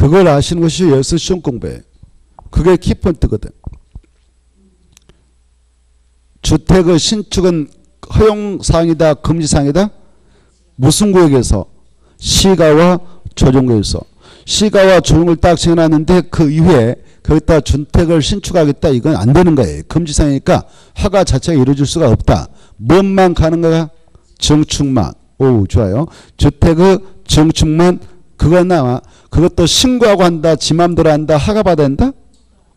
그걸 아시는 것이 여기서 시험 공부예요. 그게 키포인트거든. 주택의 신축은 허용사항이다 금지사항이다? 무슨 구역에서? 시가와 조정구에서. 시가와 조정을 딱 정해놨는데 그 이후에 거기다 주택을 신축하겠다 이건 안 되는 거예요. 금지사항이니까 허가 자체가 이루어질 수가 없다. 뭔만 가는 거야? 정축만. 오 좋아요. 주택의 정축만 그건 나와 그것도 신고하고 한다 지 맘대로 한다 하가 받아야 된다?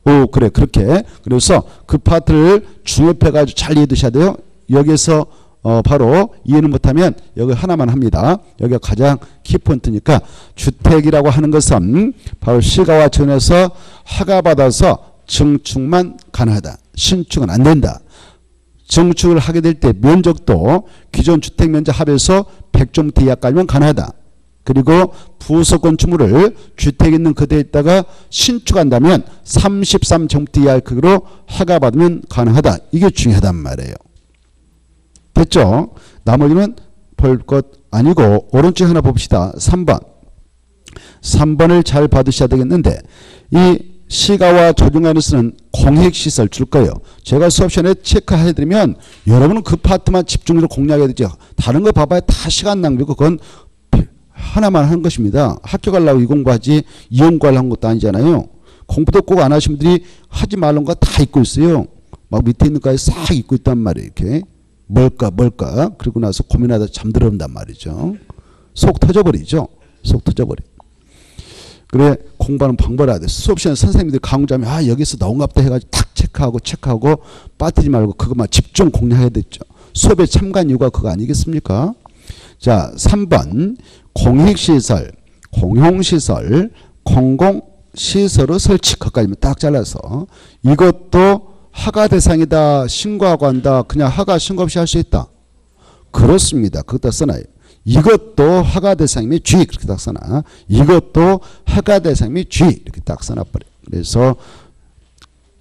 오 그래 그렇게. 그래서 그 파트를 중요해 가지고 잘 이해 두셔야 돼요. 여기서 어 바로 이해를 못하면 여기 하나만 합니다. 여기가 가장 키포인트니까 주택이라고 하는 것은 바로 시가와 전에서 하가 받아서 증축만 가능하다. 신축은 안 된다. 증축을 하게 될 때 면적도 기존 주택 면적 합해서 100종대 이하까지만 가능하다. 그리고 부속 건축물을 주택 있는 그대에다가 신축한다면 33종대 이하 크기로 허가받으면 가능하다. 이게 중요하단 말이에요. 됐죠? 나머지는 볼 것 아니고 오른쪽 하나 봅시다. 3번. 3번을 잘 받으셔야 되겠는데 이 시가와 조정안에서는 공익시설 줄 거예요. 제가 수업 시간에 체크해드리면 여러분은 그 파트만 집중해서 공략해야 되죠. 다른 거 봐봐야 다 시간 낭비고 그건 하나만 하는 것입니다. 학교 가려고 이 공부하지 이 공부하려고 한 것도 아니잖아요. 공부도 꼭 안 하신 분들이 하지 말란 거다 잊고 있어요. 막 밑에 있는 거에 싹 잊고 있단 말이에요. 이렇게. 뭘까 뭘까 그러고 나서 고민하다 잠들어온단 말이죠. 속 터져버리죠. 속 터져버려. 그래 공부하는 방법을 알아야 돼. 수업 시간에 선생님들이 강좌면 아 여기서 너무갑다 해가지고 탁 체크하고 체크하고 빠뜨리지 말고 그것만 집중 공략해야 됐죠. 수업에 참관 이유가 그거 아니겠습니까? 자 3번 공익시설, 공용시설, 공공시설의 설치 그까지만 딱 잘라서 이것도 하가 대상이다 신고하고 한다 그냥 하가 신고 없이 할 수 있다. 그렇습니다. 그것도 써놔요. 이것도 허가 대상 및 주의 그렇게 딱 써놔. 이것도 허가 대상 및 주의 이렇게 딱 써놔버려. 그래서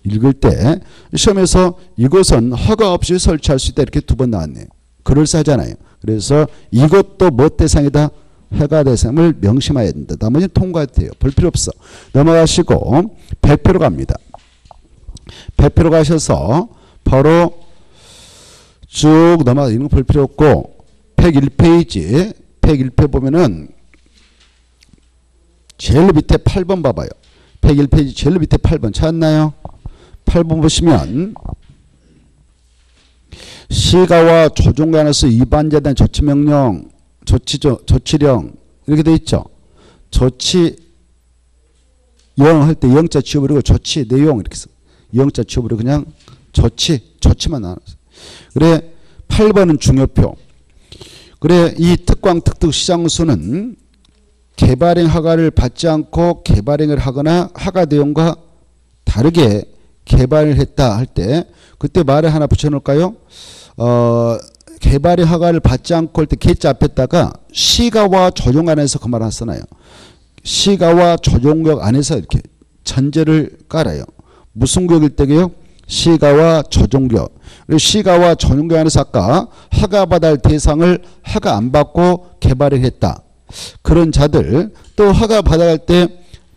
읽을 때 시험에서 이것은 허가 없이 설치할 수 있다 이렇게 두 번 나왔네요. 그럴싸하잖아요. 그래서 이것도 뭐 대상이다? 허가 대상을 명심해야 된다. 나머지는 통과해도 돼요. 볼 필요 없어. 넘어가시고 100표로 갑니다. 100표로 가셔서 바로 쭉 넘어가 이런 거 볼 필요 없고 101페이지 101페 보면은 제일 밑에 8번 봐봐요. 101페이지 제일 밑에 8번 찾았나요? 8번 보시면 시가와 조정관에서 위반자된 조치명령, 조치조, 조치령 이렇게 돼 있죠. 조치 영 할 때 영자 지워버리고 조치 내용 이렇게 써. 영자 지워버리고 그냥 조치, 조치만 나눠 그래 8번은 중요표. 그래 이 특광 특특 시장수는 개발행 허가를 받지 않고 개발행을 하거나 허가 내용과 다르게 개발을 했다 할 때 그때 말을 하나 붙여놓을까요? 어, 개발의 허가를 받지 않고 할 때 개자 앞에다가 시가와 조정 안에서 그 말을 쓰나요? 시가와 조정역 안에서 이렇게 전제를 깔아요. 무슨 구역일 때게요? 시가와 조정격. 시가와 조정격 안에서 아까 허가받을 대상을 허가 안 받고 개발을 했다. 그런 자들 또 허가 받아갈 때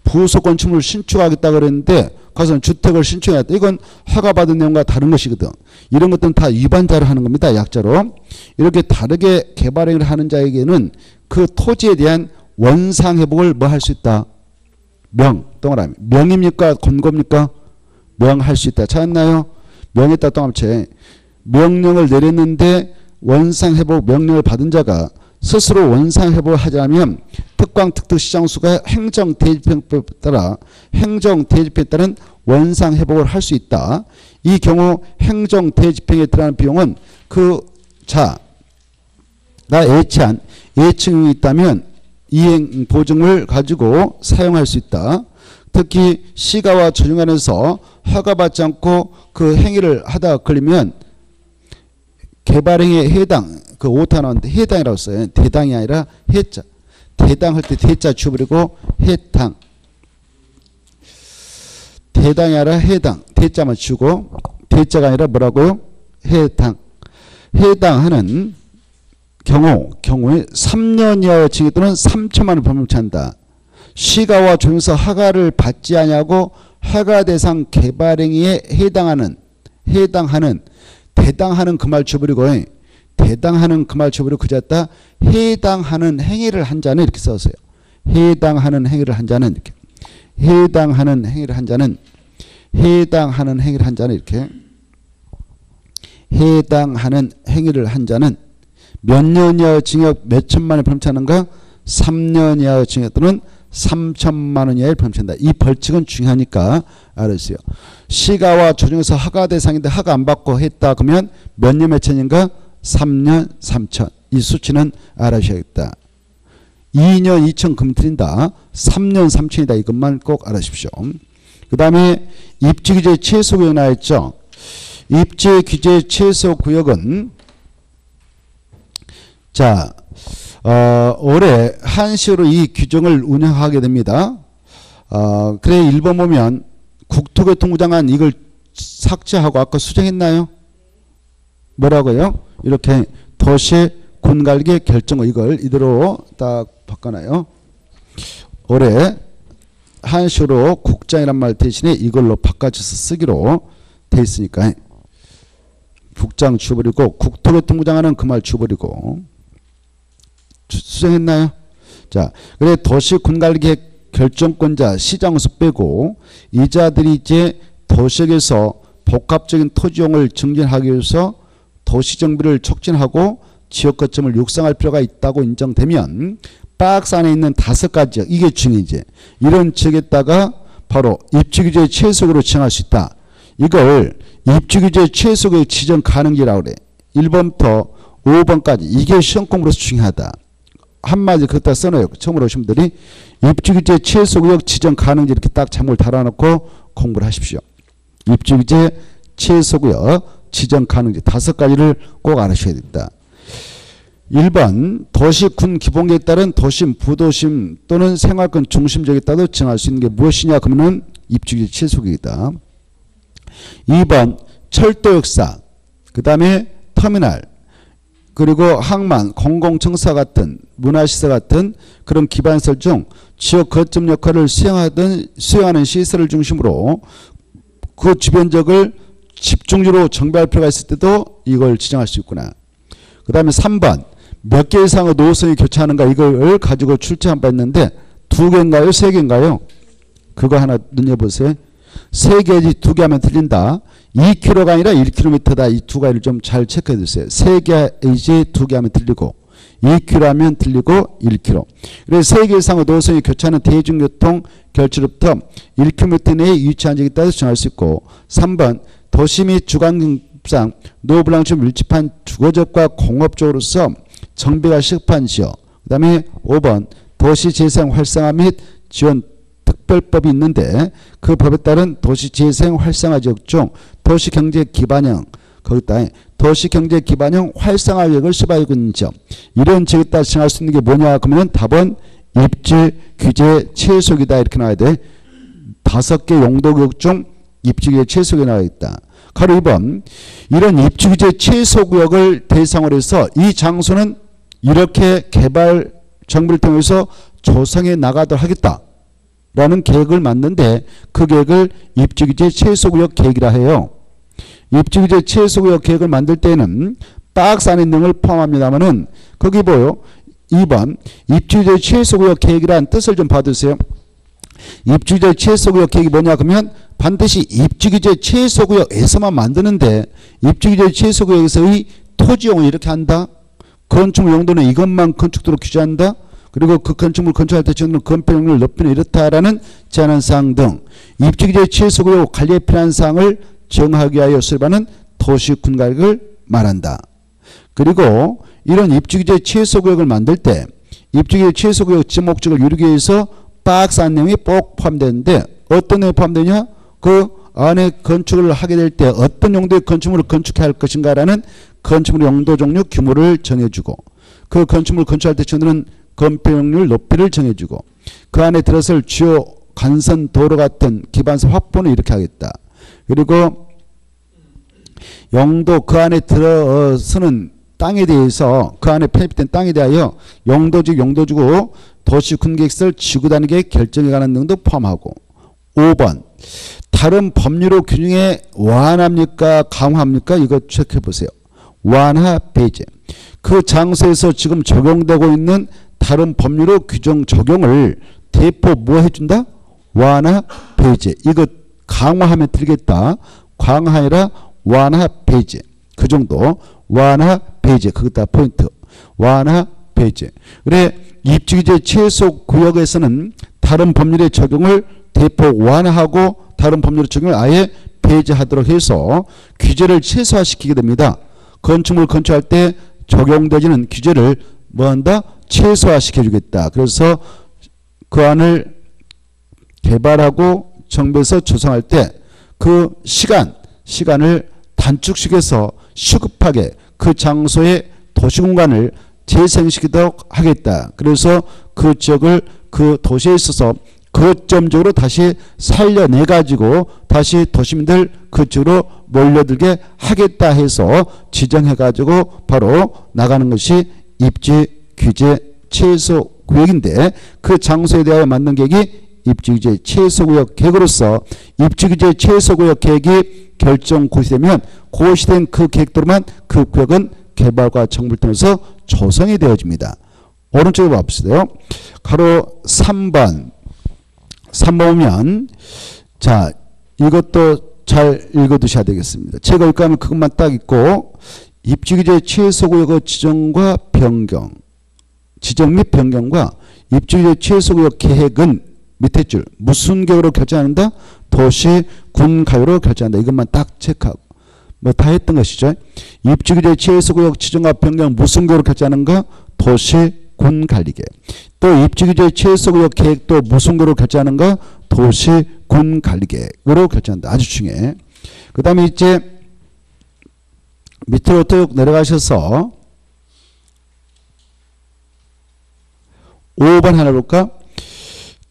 부속 건축물을 신축하겠다 그랬는데 가서 주택을 신축했다. 이건 허가받은 내용과 다른 것이거든. 이런 것들은 다 위반자를 하는 겁니다. 약자로. 이렇게 다르게 개발을 하는 자에게는 그 토지에 대한 원상 회복을 뭐 할 수 있다. 명 동그라미. 명입니까? 권고입니까? 명 할 수 있다. 찾았나요? 명했다 동합체. 명령을 내렸는데 원상 회복 명령을 받은 자가 스스로 원상회복을 하자면 특광 특특시장수가 행정 대집행법에 따라 행정 대집행에 따른 원상 회복을 할 수 있다. 이 경우 행정 대집행에 들어가는 비용은 그 자, 나 예치한 예칭이 있다면 이행 보증을 가지고 사용할 수 있다. 특히 시가와 조정안에서 허가받지 않고 그 행위를 하다 걸리면 개발행위에 해당 그 오타 나왔는데 해당이라고 써요. 대당이 아니라 해자. 대당할 때 대자 주버리고 해당. 대당이 아니라 해당. 대자만 주고 대자가 아니라 뭐라고요? 해당. 해당하는 경우 경우에 3년 이하의 징역 또는 3천만 원 벌금을 찬다. 시가와 조정서 허가를 받지 아니하고 허가 대상 개발행위에 해당하는 해당하는 대당하는 그말 줘버리고 대당하는 그말 줘버리고 그자다. 해당하는 행위를 한 자는 이렇게 썼어요. 해당하는 행위를 한 자는 이렇게. 해당하는 행위를 한 자는 해당하는 행위를 한 자는 이렇게. 해당하는 행위를 한 자는 몇 년여 징역 몇 천만 원 범차는가? 3년 이하의 징역 또는 3천만 원 이하의 범죄한다. 이 벌칙은 중요하니까 알으세요. 시가와 조정에서 하가 대상인데 하가 안 받고 했다 그러면 몇 년 몇천인가? 3년 3천. 이 수치는 알아셔야겠다. 2년 2천 금틀린다. 3년 3천이다. 이것만 꼭 알아십시오. 그 다음에 입지규제 최소 구역 나왔죠. 입지규제 최소 구역은 자 어, 올해 한시로 이 규정을 운영하게 됩니다. 어, 그래 1번 보면 국토교통부 장관 이걸 삭제하고 아까 수정했나요? 뭐라고요? 이렇게 도시 군갈개 결정을 이걸 이대로 딱 바꿔놔요. 올해 한시로 국장이란 말 대신에 이걸로 바꿔줘서 쓰기로 돼 있으니까 국장 주버리고 국토교통부 장관은 그 말 주버리고 수정했나요? 자, 그래 도시 군갈계획 결정권자 시장에서 빼고 이자들이 이제 도시에서 복합적인 토지용을 증진하기 위해서 도시정비를 촉진하고 지역 거점을 육성할 필요가 있다고 인정되면 박스 안에 있는 다섯 가지 이게 중이지 이런 지역에다가 바로 입지규제 최소로 지정할 수 있다. 이걸 입지규제 최소의 지정 가능지라고 그래. 1번부터 5번까지 이게 시험 공부로서 중요하다. 한마디 그것다 써놓아요. 처음으로 오신 분들이 입주규제 최소구역 지정 가능지 이렇게 딱 제목을 달아놓고 공부를 하십시오. 입주규제 최소구역 지정 가능지 다섯 가지를 꼭 알아셔야 된다. 1번 도시군 기본계에 따른 도심, 부도심 또는 생활권 중심적에 따라 정할 수 있는 게 무엇이냐 그러면 입주규제 최소구역이다. 2번 철도 역사 그 다음에 터미널 그리고 항만, 공공청사 같은 문화시설 같은 그런 기반시설 중 지역 거점 역할을 수행하던 수행하는 시설을 중심으로 그 주변적을 집중적으로 정비할 필요가 있을 때도 이걸 지정할 수 있구나. 그 다음에 3번 몇 개 이상의 노선이 교차하는가 이걸 가지고 출제한 바 있는데 두 개인가요? 세 개인가요? 그거 하나 눈여보세요. 세 개지 두 개 하면 틀린다. 2km가 아니라 1km다. 이 두 가지를 좀 잘 체크해 주세요. 세 개이지 두 개 하면 틀리고 2km 하면 틀리고 1km. 그래서 세 개 이상의 노선이 교차하는 대중교통 결지로부터 1km 내에 위치한 지에 따라서 정할 수 있고 3번 도시 및 주관상 노블랑시 밀집한 주거적과 공업적으로서 정비가 시급한 지역 그 다음에 5번 도시 재생 활성화 및 지원 특별법이 있는데 그 법에 따른 도시재생 활성화 지역 중 도시경제 기반형 거기다 도시경제 기반형 활성화 계획을 수반하고 있는 지역 이런 지역에 따라 정할 수 있는 게 뭐냐 그러면 답은 입지 규제 최소기다 이렇게 나와야 돼 다섯 개 용도구역 중 입지 규제 최소기 나와 있다. 가로 2번 이런 입지 규제 최소구역을 대상으로 해서 이 장소는 이렇게 개발 정비를 통해서 조성해 나가도록 하겠다. 라는 계획을 만드는데 그 계획을 입주규제 최소구역 계획이라 해요. 입주규제 최소구역 계획을 만들 때는 박스 안에 걸 포함합니다만은 거기 보여 2번 입주규제 최소구역 계획이란 뜻을 좀 받으세요. 입주규제 최소구역 계획이 뭐냐 그러면 반드시 입주규제 최소구역에서만 만드는데 입주규제 최소구역에서의 토지용을 이렇게 한다. 건축 용도는 이것만 건축도로 규제한다. 그리고 그 건축물 건축할 때 정도 건폐율을 높이는 이렇다라는 제한사항 등 입지기재 최소구역 관리에 필요한 사항을 정하기 위하여 수립하는 도시군가격을 말한다. 그리고 이런 입지기재 최소구역을 만들 때 입지기재 최소구역 지 목적을 이루기 위해서 박스 안 내용이 꼭 포함되는데 어떤 내용이 포함되냐? 그 안에 건축을 하게 될 때 어떤 용도의 건축물을 건축해야 할 것인가라는 건축물 용도 종류 규모를 정해주고 그 건축물 건축할 때 저들은 건폐용률 높이를 정해주고 그 안에 들어설 주요 간선 도로 같은 기반서 확보는 이렇게 하겠다. 그리고 용도 그 안에 들어서는 땅에 대해서 그 안에 편입된 땅에 대하여 용도직 용도주고 도시 군객설 지구 단위계 결정에 관한 등도 포함하고 5번 다른 법률로 균형에 완합니까 강화합니까 이거 체크해 보세요. 완화 배제 그 장소에서 지금 적용되고 있는 다른 법률의 규정 적용을 대포 뭐 해준다? 완화 배제. 이거 강화하면 들겠다. 강화해라 완화 배제. 그 정도 완화 배제. 그것다 포인트. 완화 배제. 그래 입주기재 최소 구역에서는 다른 법률의 적용을 대폭 완화하고 다른 법률의 적용을 아예 폐지하도록 해서 규제를 최소화시키게 됩니다. 건축물 건축할 때 적용되지는 규제를 뭐한다? 최소화시켜주겠다. 그래서 그 안을 개발하고 정비해서 조성할 때 그 시간, 시간을 단축시켜서 시급하게 그 장소의 도시 공간을 재생시키도록 하겠다. 그래서 그 지역을 그 도시에 있어서 거점적으로 다시 살려내 가지고 다시 도시민들 그쪽으로 몰려들게 하겠다 해서 지정해 가지고 바로 나가는 것이 입지 규제 최소 구역인데 그 장소에 대하여 만든 계획이 입지규제 최소구역 계획으로서 입지규제 최소구역 계획이 결정 고시되면 고시된 그 계획대로만 그 구역은 개발과 정부를 통해서 조성이 되어집니다. 오른쪽에 봅시다. 가로 3번 3번 보면 자 이것도 잘 읽어두셔야 되겠습니다. 제가 읽고 하면 그것만 딱 읽고 입주규제 최소구역의 지정과 변경 지정 및 변경과 입주규제 최소구역 계획은 밑에 줄 무슨 계획으로 결정한다? 도시 군 가요로 결정한다. 이것만 딱 체크하고 뭐 다 했던 것이죠. 입주규제 최소구역 지정과 변경 무슨 계획으로 결정하는가? 도시 군 관리계. 또 입주규제 최소구역 계획도 무슨 계획으로 결정하는가? 도시 군 관리계획으로 결정한다. 아주 중요해. 그 다음에 이제 밑으로 쭉 내려가셔서 5번 하나 볼까?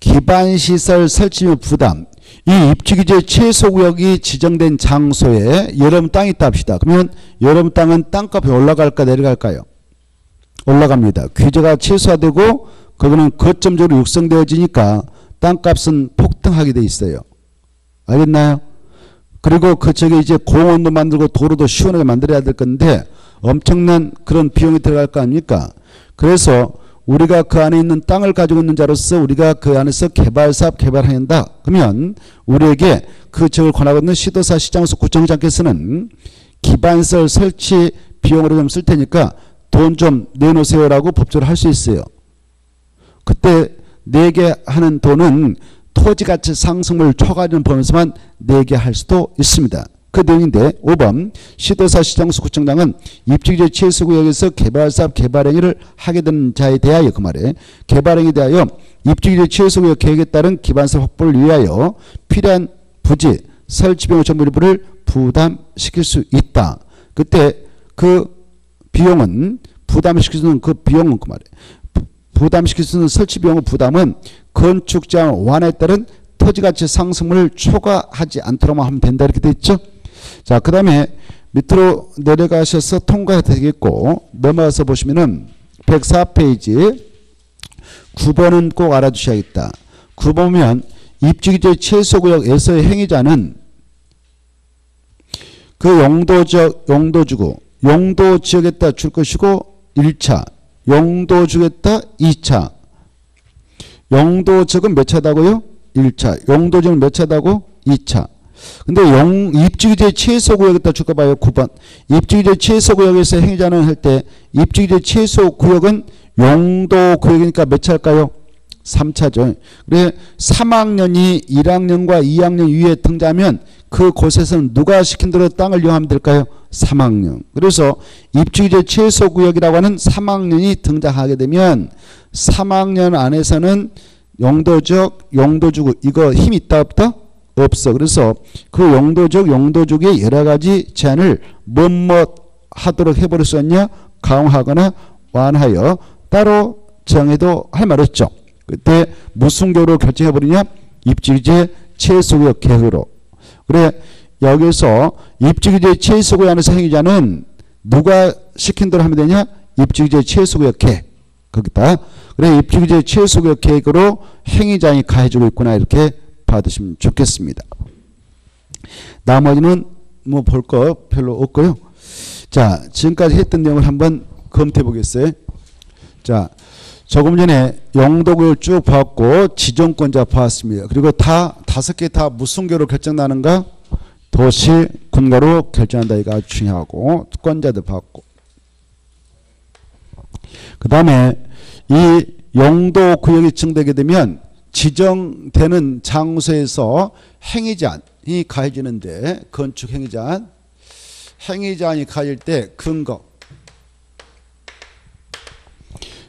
기반시설 설치 및 부담. 이 입주규제 최소구역이 지정된 장소에 여러분 땅이 있다 합시다. 그러면 여러분 땅은 땅값이 올라갈까 내려갈까요? 올라갑니다. 규제가 최소화되고 그거는 거점적으로 육성되어지니까 땅값은 폭등하게 돼 있어요. 알겠나요? 그리고 그쪽에 이제 공원도 만들고 도로도 시원하게 만들어야 될 건데 엄청난 그런 비용이 들어갈 거 아닙니까? 그래서 우리가 그 안에 있는 땅을 가지고 있는 자로서 우리가 그 안에서 개발 사업 개발한다. 그러면 우리에게 그 지역을 권하고 있는 시도사 시장소 구청장께서는 기반설 설치 비용으로 좀 쓸 테니까 돈 좀 내놓으세요라고 법조를 할 수 있어요. 그때 내게 하는 돈은 토지가치 상승을 초과하는 범위에서만 내게 할 수도 있습니다. 그 내용인데 5번 시도사 시장수 구청장은 입주규제 최소구역에서 개발사업 개발행위를 하게 된 자에 대하여 그 말에 개발행위에 대하여 입주규제 최소구역 계획에 따른 기반사 확보를 위하여 필요한 부지 설치비용 전부 일부를 부담시킬 수 있다. 그때 그 비용은 부담시킬 수 있는 그 비용은 그 말에 부담시킬 수 있는 설치 비용 부담은 건축장 완화에 따른 토지가치 상승을 초과하지 않도록만 하면 된다 이렇게 돼 있죠. 자, 그 다음에 밑으로 내려가셔서 통과해도 되겠고 넘어가서 보시면은 104페이지 9번은 꼭 알아두셔야겠다. 9번면 입주기재 최소구역에서의 행위자는 그 용도적 용도주고 용도 지역에다 줄 것이고 1차 용도 주겠다 2차 용도 지역은 몇 차다고요? 1차 용도 지역은 몇 차다고? 2차 근데 용, 입주기재 최소구역에다 줄까 봐요. 9번. 입주기재 최소구역에서 행위자는 할 때 입주기재 최소구역은 용도 구역이니까 몇 차일까요? 3차죠. 그래 3학년이 1학년과 2학년 위에 등장하면 그곳에서는 누가 시킨 대로 땅을 이용하면 될까요? 3학년. 그래서 입주기재 최소구역이라고 하는 3학년이 등장하게 되면 3학년 안에서는 용도적, 용도주구 이거 힘 있다 없다? 없어. 그래서 그 용도적 용도적의 여러 가지 제한을 뭐뭐 하도록 있냐? 강화하거나 완하여 따로 정해도 할 말 없죠. 그때 무슨 교로 결정해버리냐? 입지규제 최소구역 계획으로. 그래 여기서 입지규제 최소구역 안에서 행위자는 누가 시킨 대로 하면 되냐? 입지규제 최소구역 계획. 거기다. 그래 입지규제 최소구역 계획으로 행위자이 가해주고 있구나 이렇게 받으시면 좋겠습니다. 나머지는 뭐 볼 거 별로 없고요. 자, 지금까지 했던 내용을 한번 검토해 보겠어요. 자, 조금 전에 용도구를 쭉 봤고 지정권자 봤습니다. 그리고 다 다섯 개 다 무슨 교로 결정나는가? 도시 군가로 결정한다 이가 중요하고 권자도 봤고 그 다음에 이 용도 구역이 지정되게 되면 지정되는 장소에서 행위자이 가해지는데 건축 행위자 행위자이 가해질 때 근거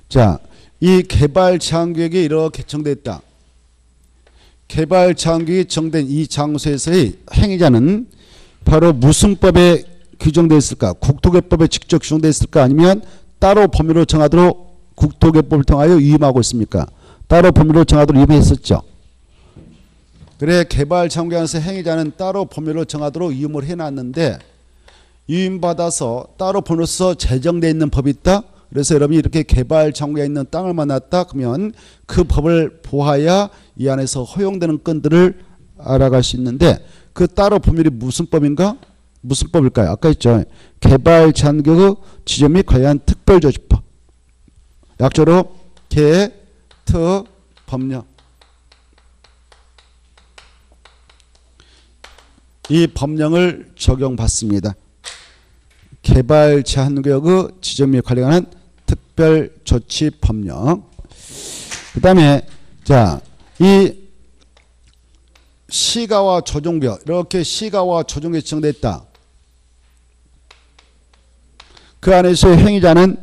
자, 이 개발 제한구역이 이렇게 있다. 개발 제한구역이 정된 이 장소에서의 행위자는 바로 무슨 법에 규정되어 있을까? 국토개법에 직접 규정되어 있을까? 아니면 따로 범위로 정하도록 국토개법을 통하여 위임하고 있습니까? 따로 범위로 정하도록 위임했었죠. 그래 개발 장관에서 행위자는 따로 범위로 정하도록 위임을 해놨는데 위임받아서 따로 번호서 제정되어 있는 법이 있다. 그래서 여러분이 이렇게 개발 장구에 있는 땅을 만났다 그러면 그 법을 보아야 이 안에서 허용되는 건들을 알아갈 수 있는데 그 따로 법률이 무슨 법인가? 무슨 법일까요? 아까 있죠. 개발 잔격의 지정 및 관련 특별조치법. 약조로 개, 트, 법령. 이 법령을 적용받습니다. 개발 제한구역의 지정 및 관련한 특별 조치 법령. 그 다음에 자 이 시가와 조정구역 이렇게 시가와 조정구역 지정됐다. 그 안에서 행위자는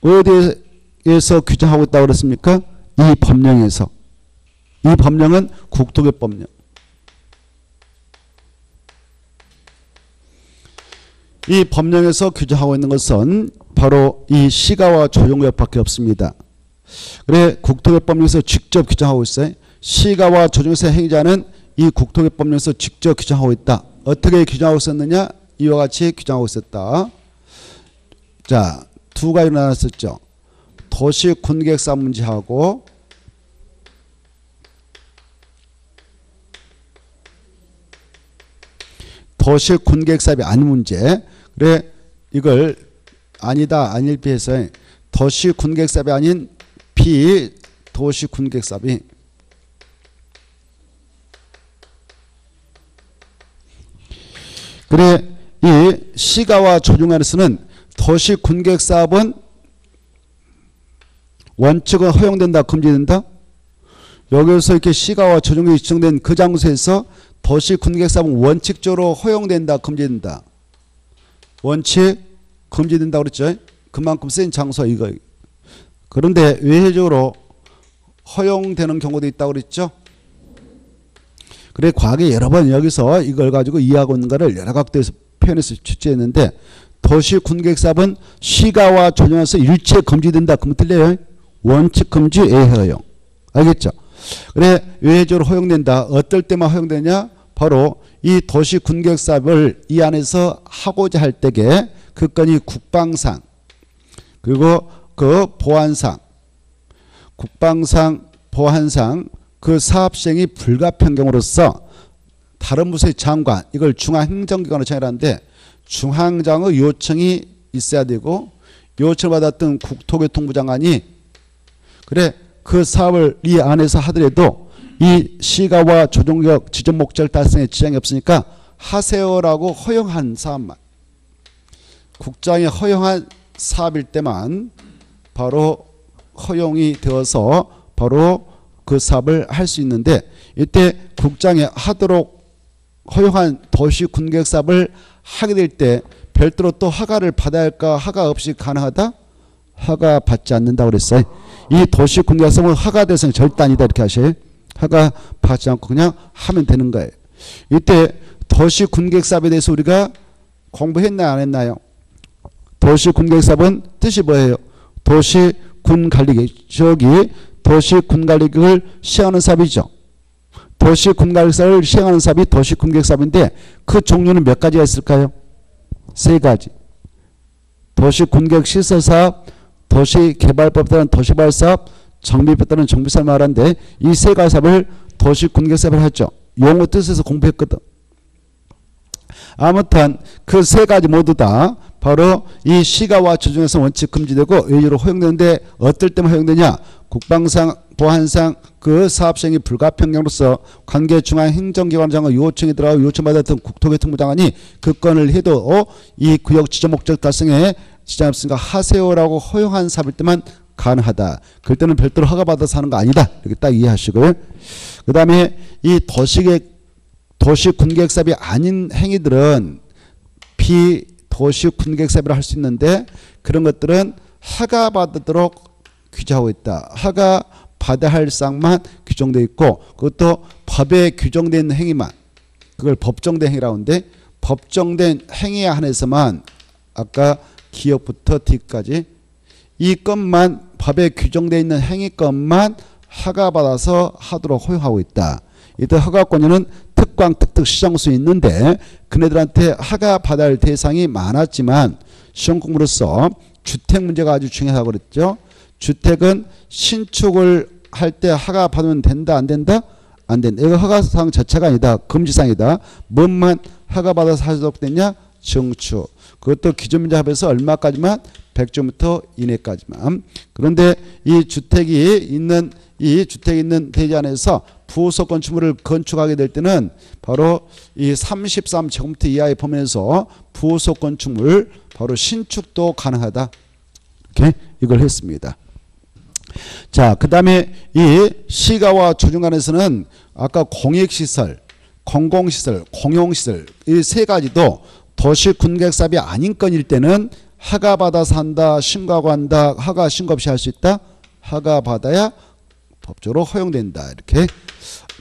어디에서 규정하고 있다고 그랬습니까? 이 법령에서. 이 법령은 국토개 법령. 이 법령에서 규정하고 있는 것은 바로 이 시가와 조정구역밖에 없습니다. 그래 국토개법령에서 직접 규정하고 있어요. 시가와 조정세 행위자는 이 국토개법령에서 직접 규정하고 있다. 어떻게 규정하고 있었느냐? 이와 같이 규정하고 있었다. 자, 두 가지 나눴었죠. 도시 군객사 문제하고 도시 군객사비 아닌 문제. 그래 이걸 아니다 아닐 비해서 도시 군객사비 아닌 비 도시 군객사비 그래 이 시가와 조중안에서는 도시 군객 사업은 원칙은 허용된다 금지된다? 여기서 이렇게 시가와 조정이 지정된 그 장소에서 도시 군객 사업은 원칙적으로 허용된다 금지된다? 원칙 금지된다 그랬죠. 그만큼 센 장소 이거. 그런데 외회적으로 허용되는 경우도 있다고 그랬죠. 그래 과거에 여러 번 여기서 이걸 가지고 이해하고 있는 거를 여러 각도에서 표현해서 취재했는데 도시 군객사업은 시가와 조정에서 일체 금지된다. 그러면 틀려요. 원칙 금지 예외 허용. 알겠죠? 그래 외적으로 허용된다. 어떨 때만 허용되냐? 바로 이 도시 군객사업을 이 안에서 하고자 할 때에 그 건이 국방상 그리고 그 보안상 국방상 보안상 그 사업 시행이 불가피한 경우로서 다른 부서의 장관 이걸 중앙행정기관으로 정해놨는데 중앙장의 요청이 있어야 되고 요청을 받았던 국토교통부 장관이 그래 그 사업을 이 안에서 하더라도 이 시가와 조정력 지정 목적 달성에 지장이 없으니까 하세요라고 허용한 사업만 국장이 허용한 사업일 때만 바로 허용이 되어서 바로 그 사업을 할 수 있는데 이때 국장이 하도록 허용한 도시 군객 사업을 하게 될 때 별도로 또 허가를 받아야 할까 허가 없이 가능하다? 허가 받지 않는다고 그랬어요. 이 도시 사업은 허가 대상 아니다 이렇게 하셔요. 허가 받지 않고 그냥 하면 되는 거예요. 이때 도시 군객 사업에 대해서 우리가 공부했나요 안 했나요? 도시 군객 사업은 뜻이 뭐예요? 도시 군 관리 저기 도시 군 관리격을 시행하는 사업이죠. 도시 군 관리사를 시행하는 사업이 도시 군객 사업인데 그 종류는 몇 가지가 있을까요? 세 가지. 도시 군객 시설 사업, 도시 개발법 따른 도시발 사업, 정비법 따른 정비사업 말하는데 이 세 가지 사업을 도시 군객 사업을 하죠. 용어 뜻에서 공부했거든. 아무튼 그 세 가지 모두 다 바로 이 시가와 조정에서 원칙 금지되고 의료로 허용되는데 어떨 때만 허용되냐 국방상 보안상 그 사업 시행이 불가평경으로서 관계 중앙 행정기관 장관 요청이 들어가 요청받았던 국토교통부 장관이 그 건을 해도 이 구역 지정 목적 달성에 지장 없으니까 하세요라고 허용한 사업일 때만 가능하다. 그럴 때는 별도로 허가받아서 하는 거 아니다. 이렇게 딱 이해하시고요. 그 다음에 이 도시계, 도시 군객사업이 아닌 행위들은 비도시 군객사업을 할수 있는데 그런 것들은 허가받도록 규정하고 있다. 허가 받아야 할 사항만 규정되어 있고 그것도 법에 있는 행위만 그걸 법정된 행위라고 하는데 법정된 행위에 한해서만 아까 기업부터 뒤까지 이 것만 법에 규정되어 있는 행위권만 허가받아서 하도록 허용하고 있다. 이때 허가권자는 특광 특특 시정수 있는데 그네들한테 허가받아야 할 대상이 많았지만 시험 공부로서 주택 문제가 아주 중요하다고 그랬죠. 주택은 신축을 할 때 허가 받으면 된다 안 된다? 안 된다. 이거 허가사항 자체가 아니다. 금지사항이다. 뭔만 허가받아서 하도록 됐냐? 증축. 그것도 면적 합에서 얼마까지만? 100조부터 이내까지만. 그런데 이 주택이 있는 이 주택이 있는 대지 안에서 부속 건축물을 건축하게 될 때는 바로 이 33제곱미터 이하의 범위에서 부속 건축물 바로 신축도 가능하다. 이렇게 이걸 했습니다. 자, 그 다음에 이 시가와 조중간에서는 아까 공익시설, 공공시설, 공용시설 이 세 가지도 도시 군객사업이 아닌 건일 때는 허가받아서 한다, 신고하고 한다, 허가 신고 없이 할 수 있다. 허가받아야 법적으로 허용된다. 이렇게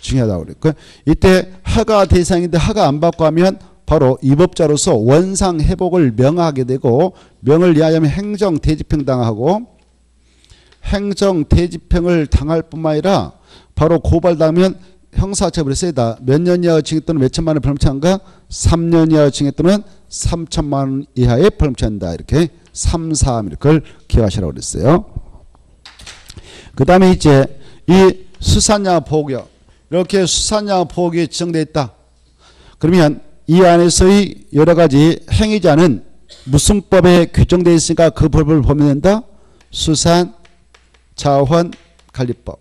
중요하다고 그랬고 이때 허가 대상인데 허가 안 받고 하면 바로 입업자로서 원상 회복을 명하게 되고 명을 이하하면 행정 대집행 당하고 행정 대집행을 당할 뿐만 아니라 바로 고발당하면 형사처벌이 세다. 몇 년 이하 징역 또는 몇 천만 원 벌금치한가? 3년 이하 징역 또는 3천만 원 이하의 벌금치한다. 이렇게 3, 3 이걸 기억하시라고 그랬어요. 그 다음에 이제 이 수산양 보호구역 이렇게 수산양 보호구역이 지정되어 있다. 그러면 이 안에서의 여러 가지 행위자는 무슨 법에 규정되어 있으니까 그 법을 보면 된다? 수산 자원 관리법.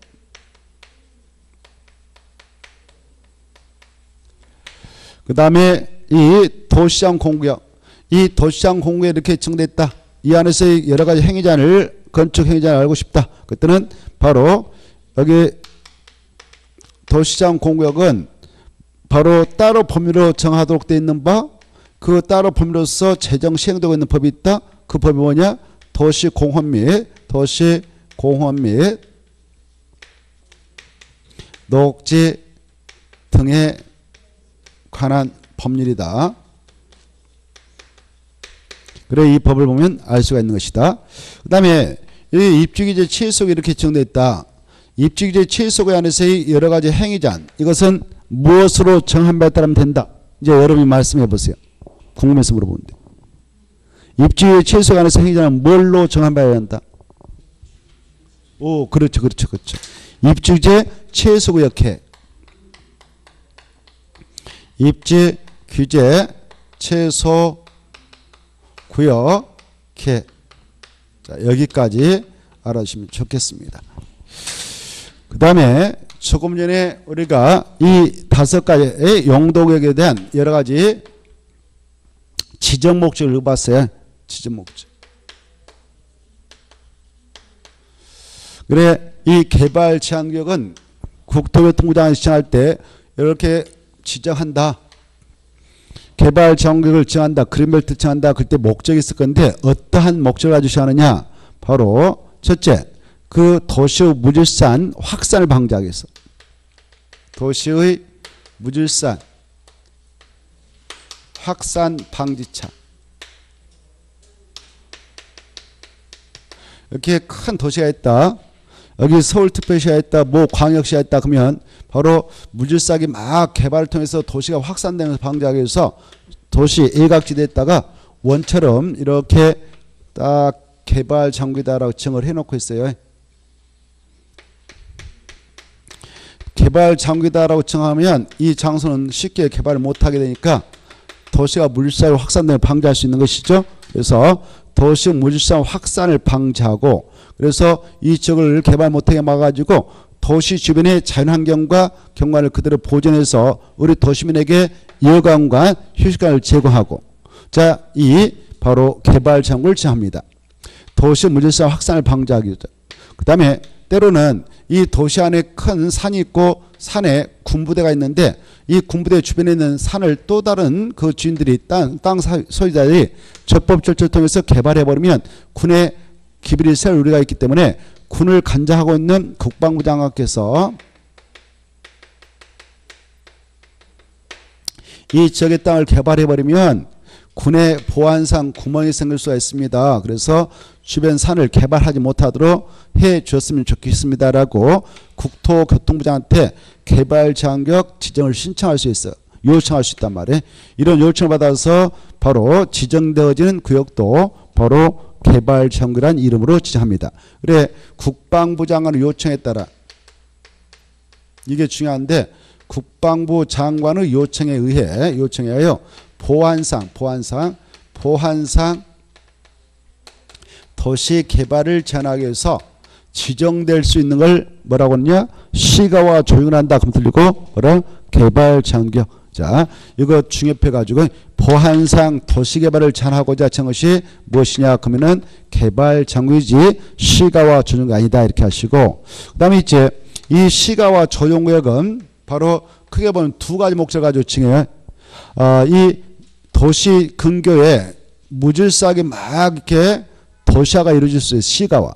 그 다음에 이 도시장 공구역. 이 도시장 공구에 이렇게 정됐다. 이 안에서 여러 가지 행위자를 건축 행위자를 알고 싶다. 그때는 바로 여기 도시장 공구역은 바로 따로 범위로 정하도록 되어 있는 바 그 따로 범위로서 재정 시행되고 있는 법이 있다. 그 법이 뭐냐? 도시공헌 및 도시공헌 및 녹지 등에 관한 법률이다. 그래 이 법을 보면 알 수가 있는 것이다. 그 다음에 입주기재 취소가 이렇게 정되어 있다. 입주기재 취소가 안에서의 여러 가지 행위잔 이것은 무엇으로 정한 바에 따르면 된다. 이제 여러분이 말씀해 보세요. 궁금해서 물어보는데. 입주기재 취소가 안에서 행위자는 뭘로 정한 바에 한다. 오 그렇죠 그렇죠 그렇죠. 입주기재 취소구역회 입지 규제 최소 구역회 자, 여기까지 알아주시면 좋겠습니다. 그 다음에 조금 전에 우리가 이 다섯 가지의 용도구역에 대한 여러 가지 지정 목적을 봤어요. 지정 목적. 그래 이 개발 제한구역은 국토교통부장이 지정할 때 이렇게 지정한다. 개발 정책을 정한다. 그린벨트 정한다. 그때 목적이 있을 건데 어떠한 목적을 가지고 하느냐. 바로 첫째 그 도시의 무질산 확산을 방지하기 위해서 도시의 무질산 확산 방지차 이렇게 큰 도시가 있다. 여기 서울특별시가 있다. 뭐 광역시가 있다. 그러면 바로 무질서하게 막 개발을 통해서 도시가 확산되면서 방지하기 위해서 도시 일각지대에다가 원처럼 이렇게 딱 개발 장비다라고 지정을 해놓고 있어요. 개발 장비다라고 정하면 이 장소는 쉽게 개발을 못하게 되니까 도시가 물질사로 확산되면 방지할 수 있는 것이죠. 그래서 도시 물질사 확산을 방지하고 그래서 이 지역을 개발 못하게 막아가지고 도시 주변의 자연환경과 경관을 그대로 보존해서 우리 도시민에게 여관과 휴식관을 제공하고 자 이 바로 개발 정국을 정합니다. 도시 물질사 확산을 방지하기 그다음에 때로는 이 도시 안에 큰 산이 있고 산에 군부대가 있는데 이 군부대 주변에 있는 산을 또 다른 그 주인들이 땅, 땅 사- 소유자들이 적법 절차를 통해서 개발해 버리면 군의 기비를 세울 우리가 있기 때문에 군을 간장하고 있는 국방부 장관께서 이 지역의 땅을 개발해 버리면 군의 보안상 구멍이 생길 수가 있습니다. 그래서 주변 산을 개발하지 못하도록 해 주었으면 좋겠습니다라고 국토교통부장한테 개발 장격 지정을 신청할 수 있어요. 요청할 수 있단 말이에요. 이런 요청을 받아서 바로 지정되어지는 구역도 바로 개발 장교란 이름으로 지정합니다. 그래 국방부 장관의 요청에 따라. 이게 중요한데 국방부 장관의 요청에 의해 요청에 하여 보안상 보안상 보안상 도시 개발을 제한하기 위해서 지정될 수 있는 걸 뭐라고 하느냐? 시가와 조용을 한다. 그럼 들리고 뭐라 개발 장격 자 이거 중요해 가지고 보안상 도시 개발을 제한하고자 한 것이 무엇이냐 그러면은 개발 장구이지 시가와 조정이 아니다 이렇게 하시고 그다음에 이제 이 시가와 조정구역은 바로 크게 보면 두 가지 목적을 가지고 칭해요. 어, 이 도시 근교에 무질서하게 막 이렇게 도시화가 이루어질 수 있어요. 시가와.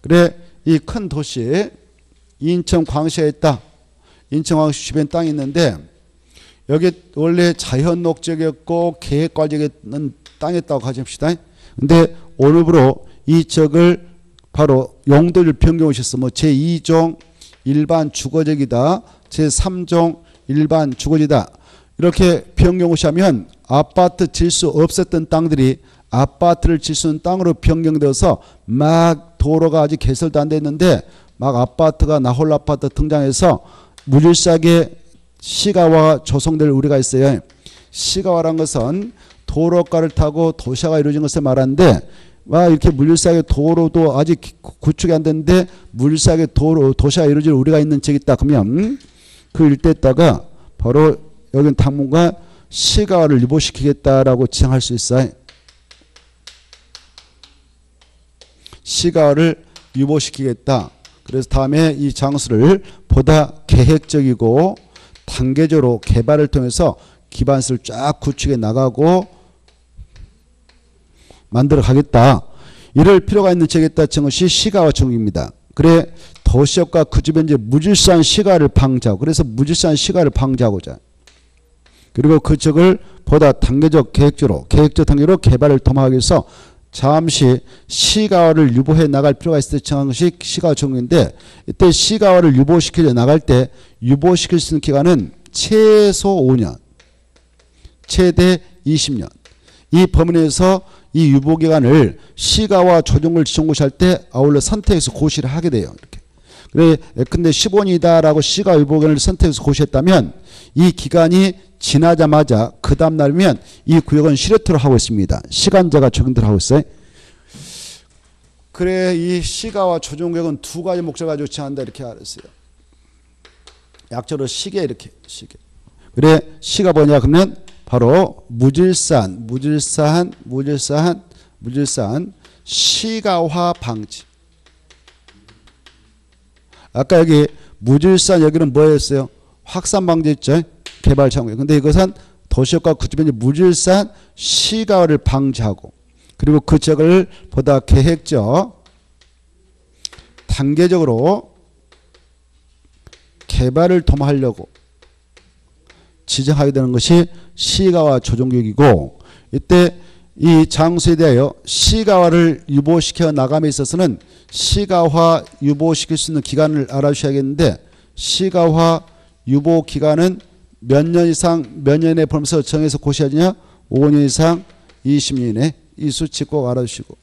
그래 이 큰 도시 인천 광시에 있다. 인천 광시 주변 땅이 있는데 여기 원래 자연 녹지역이었고 계획과적인 땅이었다고 가정합시다. 근데 오늘부로 이 지역을 바로 용도를 변경하셨어. 뭐 제2종 일반 주거지이다. 제3종 일반 주거지다. 이렇게 변경하시면 아파트 질 수 없었던 땅들이 아파트를 질 수 있는 땅으로 변경되어서 막 도로가 아직 개설도 안 됐는데 막 아파트가 나홀 아파트 등장해서 무질서하게 시가와 조성될 우리가 있어요. 시가화란 것은 도로가를 타고 도시화가 이루어진 것을 말하는데 와 이렇게 물릴싸게 도로도 아직 구축이 안 됐는데 물릴싸게 도로 도시가 이루어질 우리가 있는 지역이 있다 그러면 그 일대에다가 바로 여기는 당분간 시가화를 유보시키겠다라고 지정할 수 있어요. 시가화를 유보시키겠다. 그래서 다음에 이 장소를 보다 계획적이고 단계적으로 개발을 통해서 기반시를 쫙 구축해 나가고 만들어 가겠다. 이럴 필요가 있는 지역이다 친 것이 시가와 정입니다. 그래 도시역과 그 주변 이제 무질서한 시가를 방지하고 그래서 무질서한 시가를 방지하고자 그리고 그 지역을 보다 단계적 계획적으로 계획적 단계로 개발을 도모하기 위해서 잠시 시가화를 유보해 나갈 필요가 있을 때 정한 것이 시가화 정인데 이때 시가화를 유보시켜 나갈 때 유보시킬 수 있는 기간은 최소 5년 최대 20년 이 내에서 이 유보 기간을 시가와 조정을 지정고시할 때 아울러 선택해서 고시를 하게 돼요. 이렇게. 그래 근데 10원이다라고 시가 유보 기간을 선택해서 고시했다면 이 기간이 지나자마자 그 다음 날이면 이 구역은 실효토로 하고 있습니다. 시간제가 적용들 하고 있어요. 그래 이 시가와 조정구역은 두 가지 목적 가지고 제한다 이렇게 알았어요. 약자로 시계 이렇게 시계. 그래 시가 뭐냐 그러면 바로 무질산, 무질산, 무질산, 무질산 시가화 방지. 아까 여기 무질산 여기는 뭐였어요? 확산 방지했죠. 개발 창구. 근데 이것은 도시역과 그 주변에 무질산 시가화를 방지하고 그리고 그 지역을 보다 계획적 단계적으로 개발을 도모하려고 지정하게 되는 것이 시가화 조정교육이고 이때 이 장소에 대하여 시가화를 유보시켜 나감에 있어서는 시가화 유보시킬 수 있는 기간을 알아주셔야겠는데 시가화 유보 기간은 몇 년 이상 몇 년에 보면서 정해서 고시하느냐? 5년 이상 20년 이내 이 수치 꼭 알아주시고.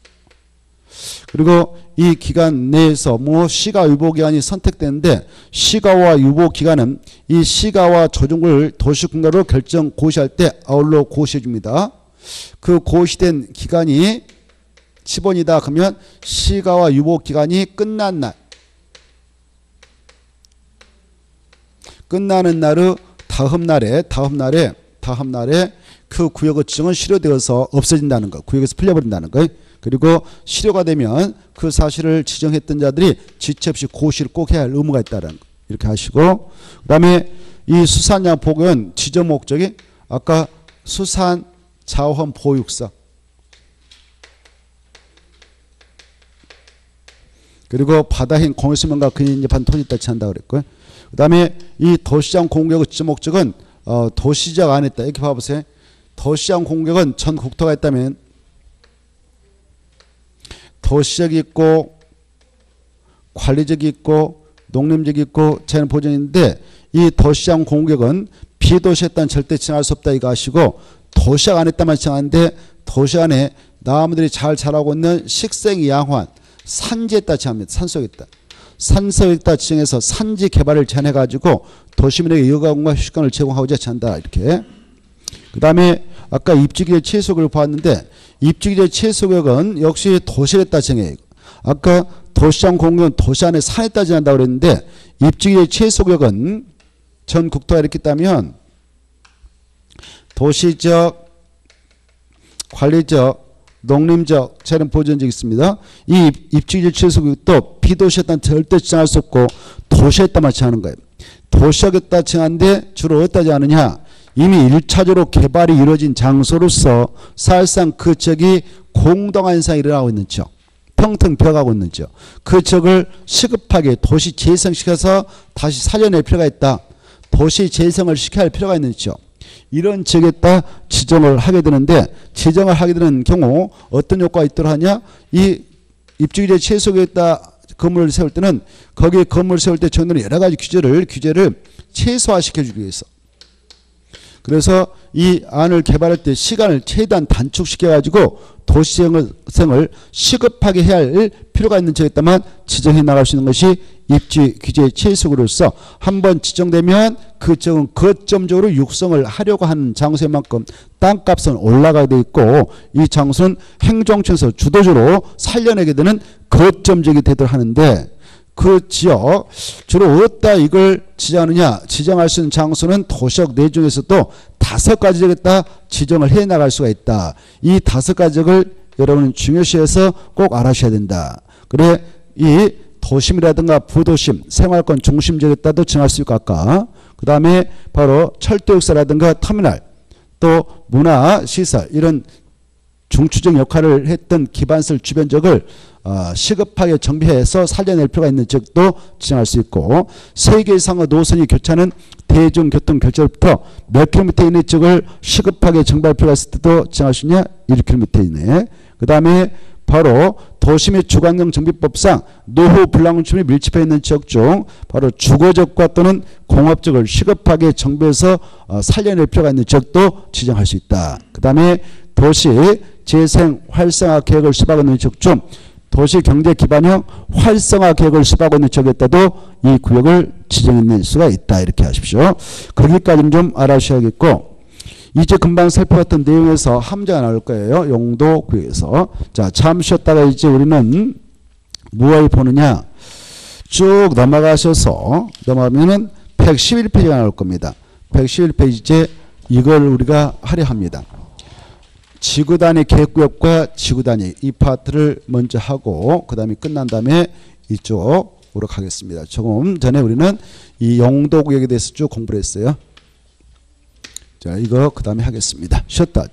그리고 이 기간 내에서 뭐 시가 유보 기간이 선택되는데 시가와 유보 기간은 이 시가와 조정을 도시군가로 결정 고시할 때 아울러 고시해 줍니다. 그 고시된 기간이 10원이다 그러면 시가와 유보 기간이 끝난 날. 끝나는 날의 다음 날에 다음 날에 다음 날에 그 구역의 지정은 실효되어서 없어진다는 거 구역에서 풀려버린다는 거 그리고 실효가 되면 그 사실을 지정했던 자들이 지체 없이 고시를 꼭 해야 할 의무가 있다는 거. 이렇게 하시고 그다음에 이 수산양 보고는 지정 목적이 아까 수산 자원 보육사 그리고 바다행 공유수면과 근인접한 토지 따치한다 그랬고요. 그 다음에 이 도시장 공격의 지정 목적은 어, 도시적 안에 있다 이렇게 봐보세요. 도시장 공격은 전 국토가 있다면 도시적이 있고 관리적이 있고 농림적이 있고 재는 보전인데 이 도시장 공격은 비도시에 따른 절대 지정할 수 없다 이거 아시고 도시장 안에 있다만 지정하는데 도시 안에 나무들이 잘 자라고 있는 식생 양환 산지에 따라 지정합니다. 산속에 있다. 산속에 있다 지정해서 산지 개발을 제한해 가지고 도시민에게 여가공과 휴식권을 제공하고자 한다 이렇게 그 다음에 아까 입지기의 최소구를 보았는데 입지기의 최소구역은 역시 도시에 따라 정해요. 아까 도시장 공격은 도시 안에 산에 따라 정한다고 그랬는데 입지기의 최소구역은 전 국토가 이렇게 있다면 도시적, 관리적, 농림적, 재는 보존적 있습니다. 이 입지기의 최소구역도 비도시에 따라 절대 지정할 수 없고 도시에 따라 정하는 거예요. 도시에 따라 정하는데 주로 어디다 정하느냐 이미 1차적으로 개발이 이루어진 장소로서 사실상 그 지역이 공동한 현상이 일어나고 있는 지역 텅텅 비어가고 있는 지역 그 지역을 시급하게 도시 재생시켜서 다시 살려낼 필요가 있다 도시 재생을 시켜야 할 필요가 있는 지역 이런 지역에다 지정을 하게 되는데 지정을 하게 되는 경우 어떤 효과가 있도록 하냐? 이 입주일의 최소에다 건물을 세울 때는 거기에 건물을 세울 때 정부는 여러 가지 규제를 규제를 최소화시켜 주기 위해서 그래서 이 안을 개발할 때 시간을 최대한 단축시켜 가지고 도시생을 시급하게 해야 할 필요가 있는 적이 있다면 지정해 나갈 수 있는 것이 입지 규제 최소로서 한 번 지정되면 그 지역은 거점적으로 육성을 하려고 하는 장소만큼 땅값은 올라가게 돼 있고 이 장소는 행정처에서 주도적으로 살려내게 되는 거점적이 되도록 하는데 그 지역 주로 어디다 이걸 지정하느냐 지정할 수 있는 장소는 도시역 내중에서도 다섯 가지 지역에다 지정을 해 나갈 수가 있다. 이 다섯 가지 지역을 여러분은 중요시해서 꼭 알아셔야 된다. 그래 이 도심이라든가 부도심 생활권 중심 지역에다도 지정할 수 있고 아까 그 다음에 바로 철도역사라든가 터미널 또 문화 시설 이런 중추적 역할을 했던 기반설 주변적을 어, 시급하게 정비해서 살려낼 필요가 있는 지역도 지정할 수 있고 세개 이상의 노선이 교차하는 대중교통 결절부터 몇 킬로미터 이내 지역을 시급하게 정비할 필요가 있을 때도 지정할 수 있냐 1킬로미터 이내 그 다음에 바로 및 주관경 정비법상 노후 불량물침이 밀집해 있는 지역 중 바로 주거적과 또는 공업적을 시급하게 정비해서 어, 살려낼 필요가 있는 지역도 지정할 수 있다. 그 다음에 도시 재생 활성화 계획을 수립하고 있는 지역 중 도시 경제 기반형 활성화 계획을 수립하고 있는 지역에다도 이 구역을 지정해낼 수가 있다. 이렇게 하십시오. 거기까지는 좀 알아주셔야겠고 이제 금방 살펴봤던 내용에서 함자가 나올 거예요. 용도 구역에서. 자, 잠시 쉬었다가 이제 우리는 무엇을 보느냐. 쭉 넘어가셔서 넘어가면은 111페이지가 나올 겁니다. 111페이지 이제 이걸 우리가 하려 합니다. 지구 단위 계획구역과 지구 단위 이 파트를 먼저 하고 그 다음에 끝난 다음에 이쪽으로 가겠습니다. 조금 전에 우리는 이 용도 구역에 대해서 쭉 공부를 했어요. 자 이거 그 다음에 하겠습니다. 쉬었다.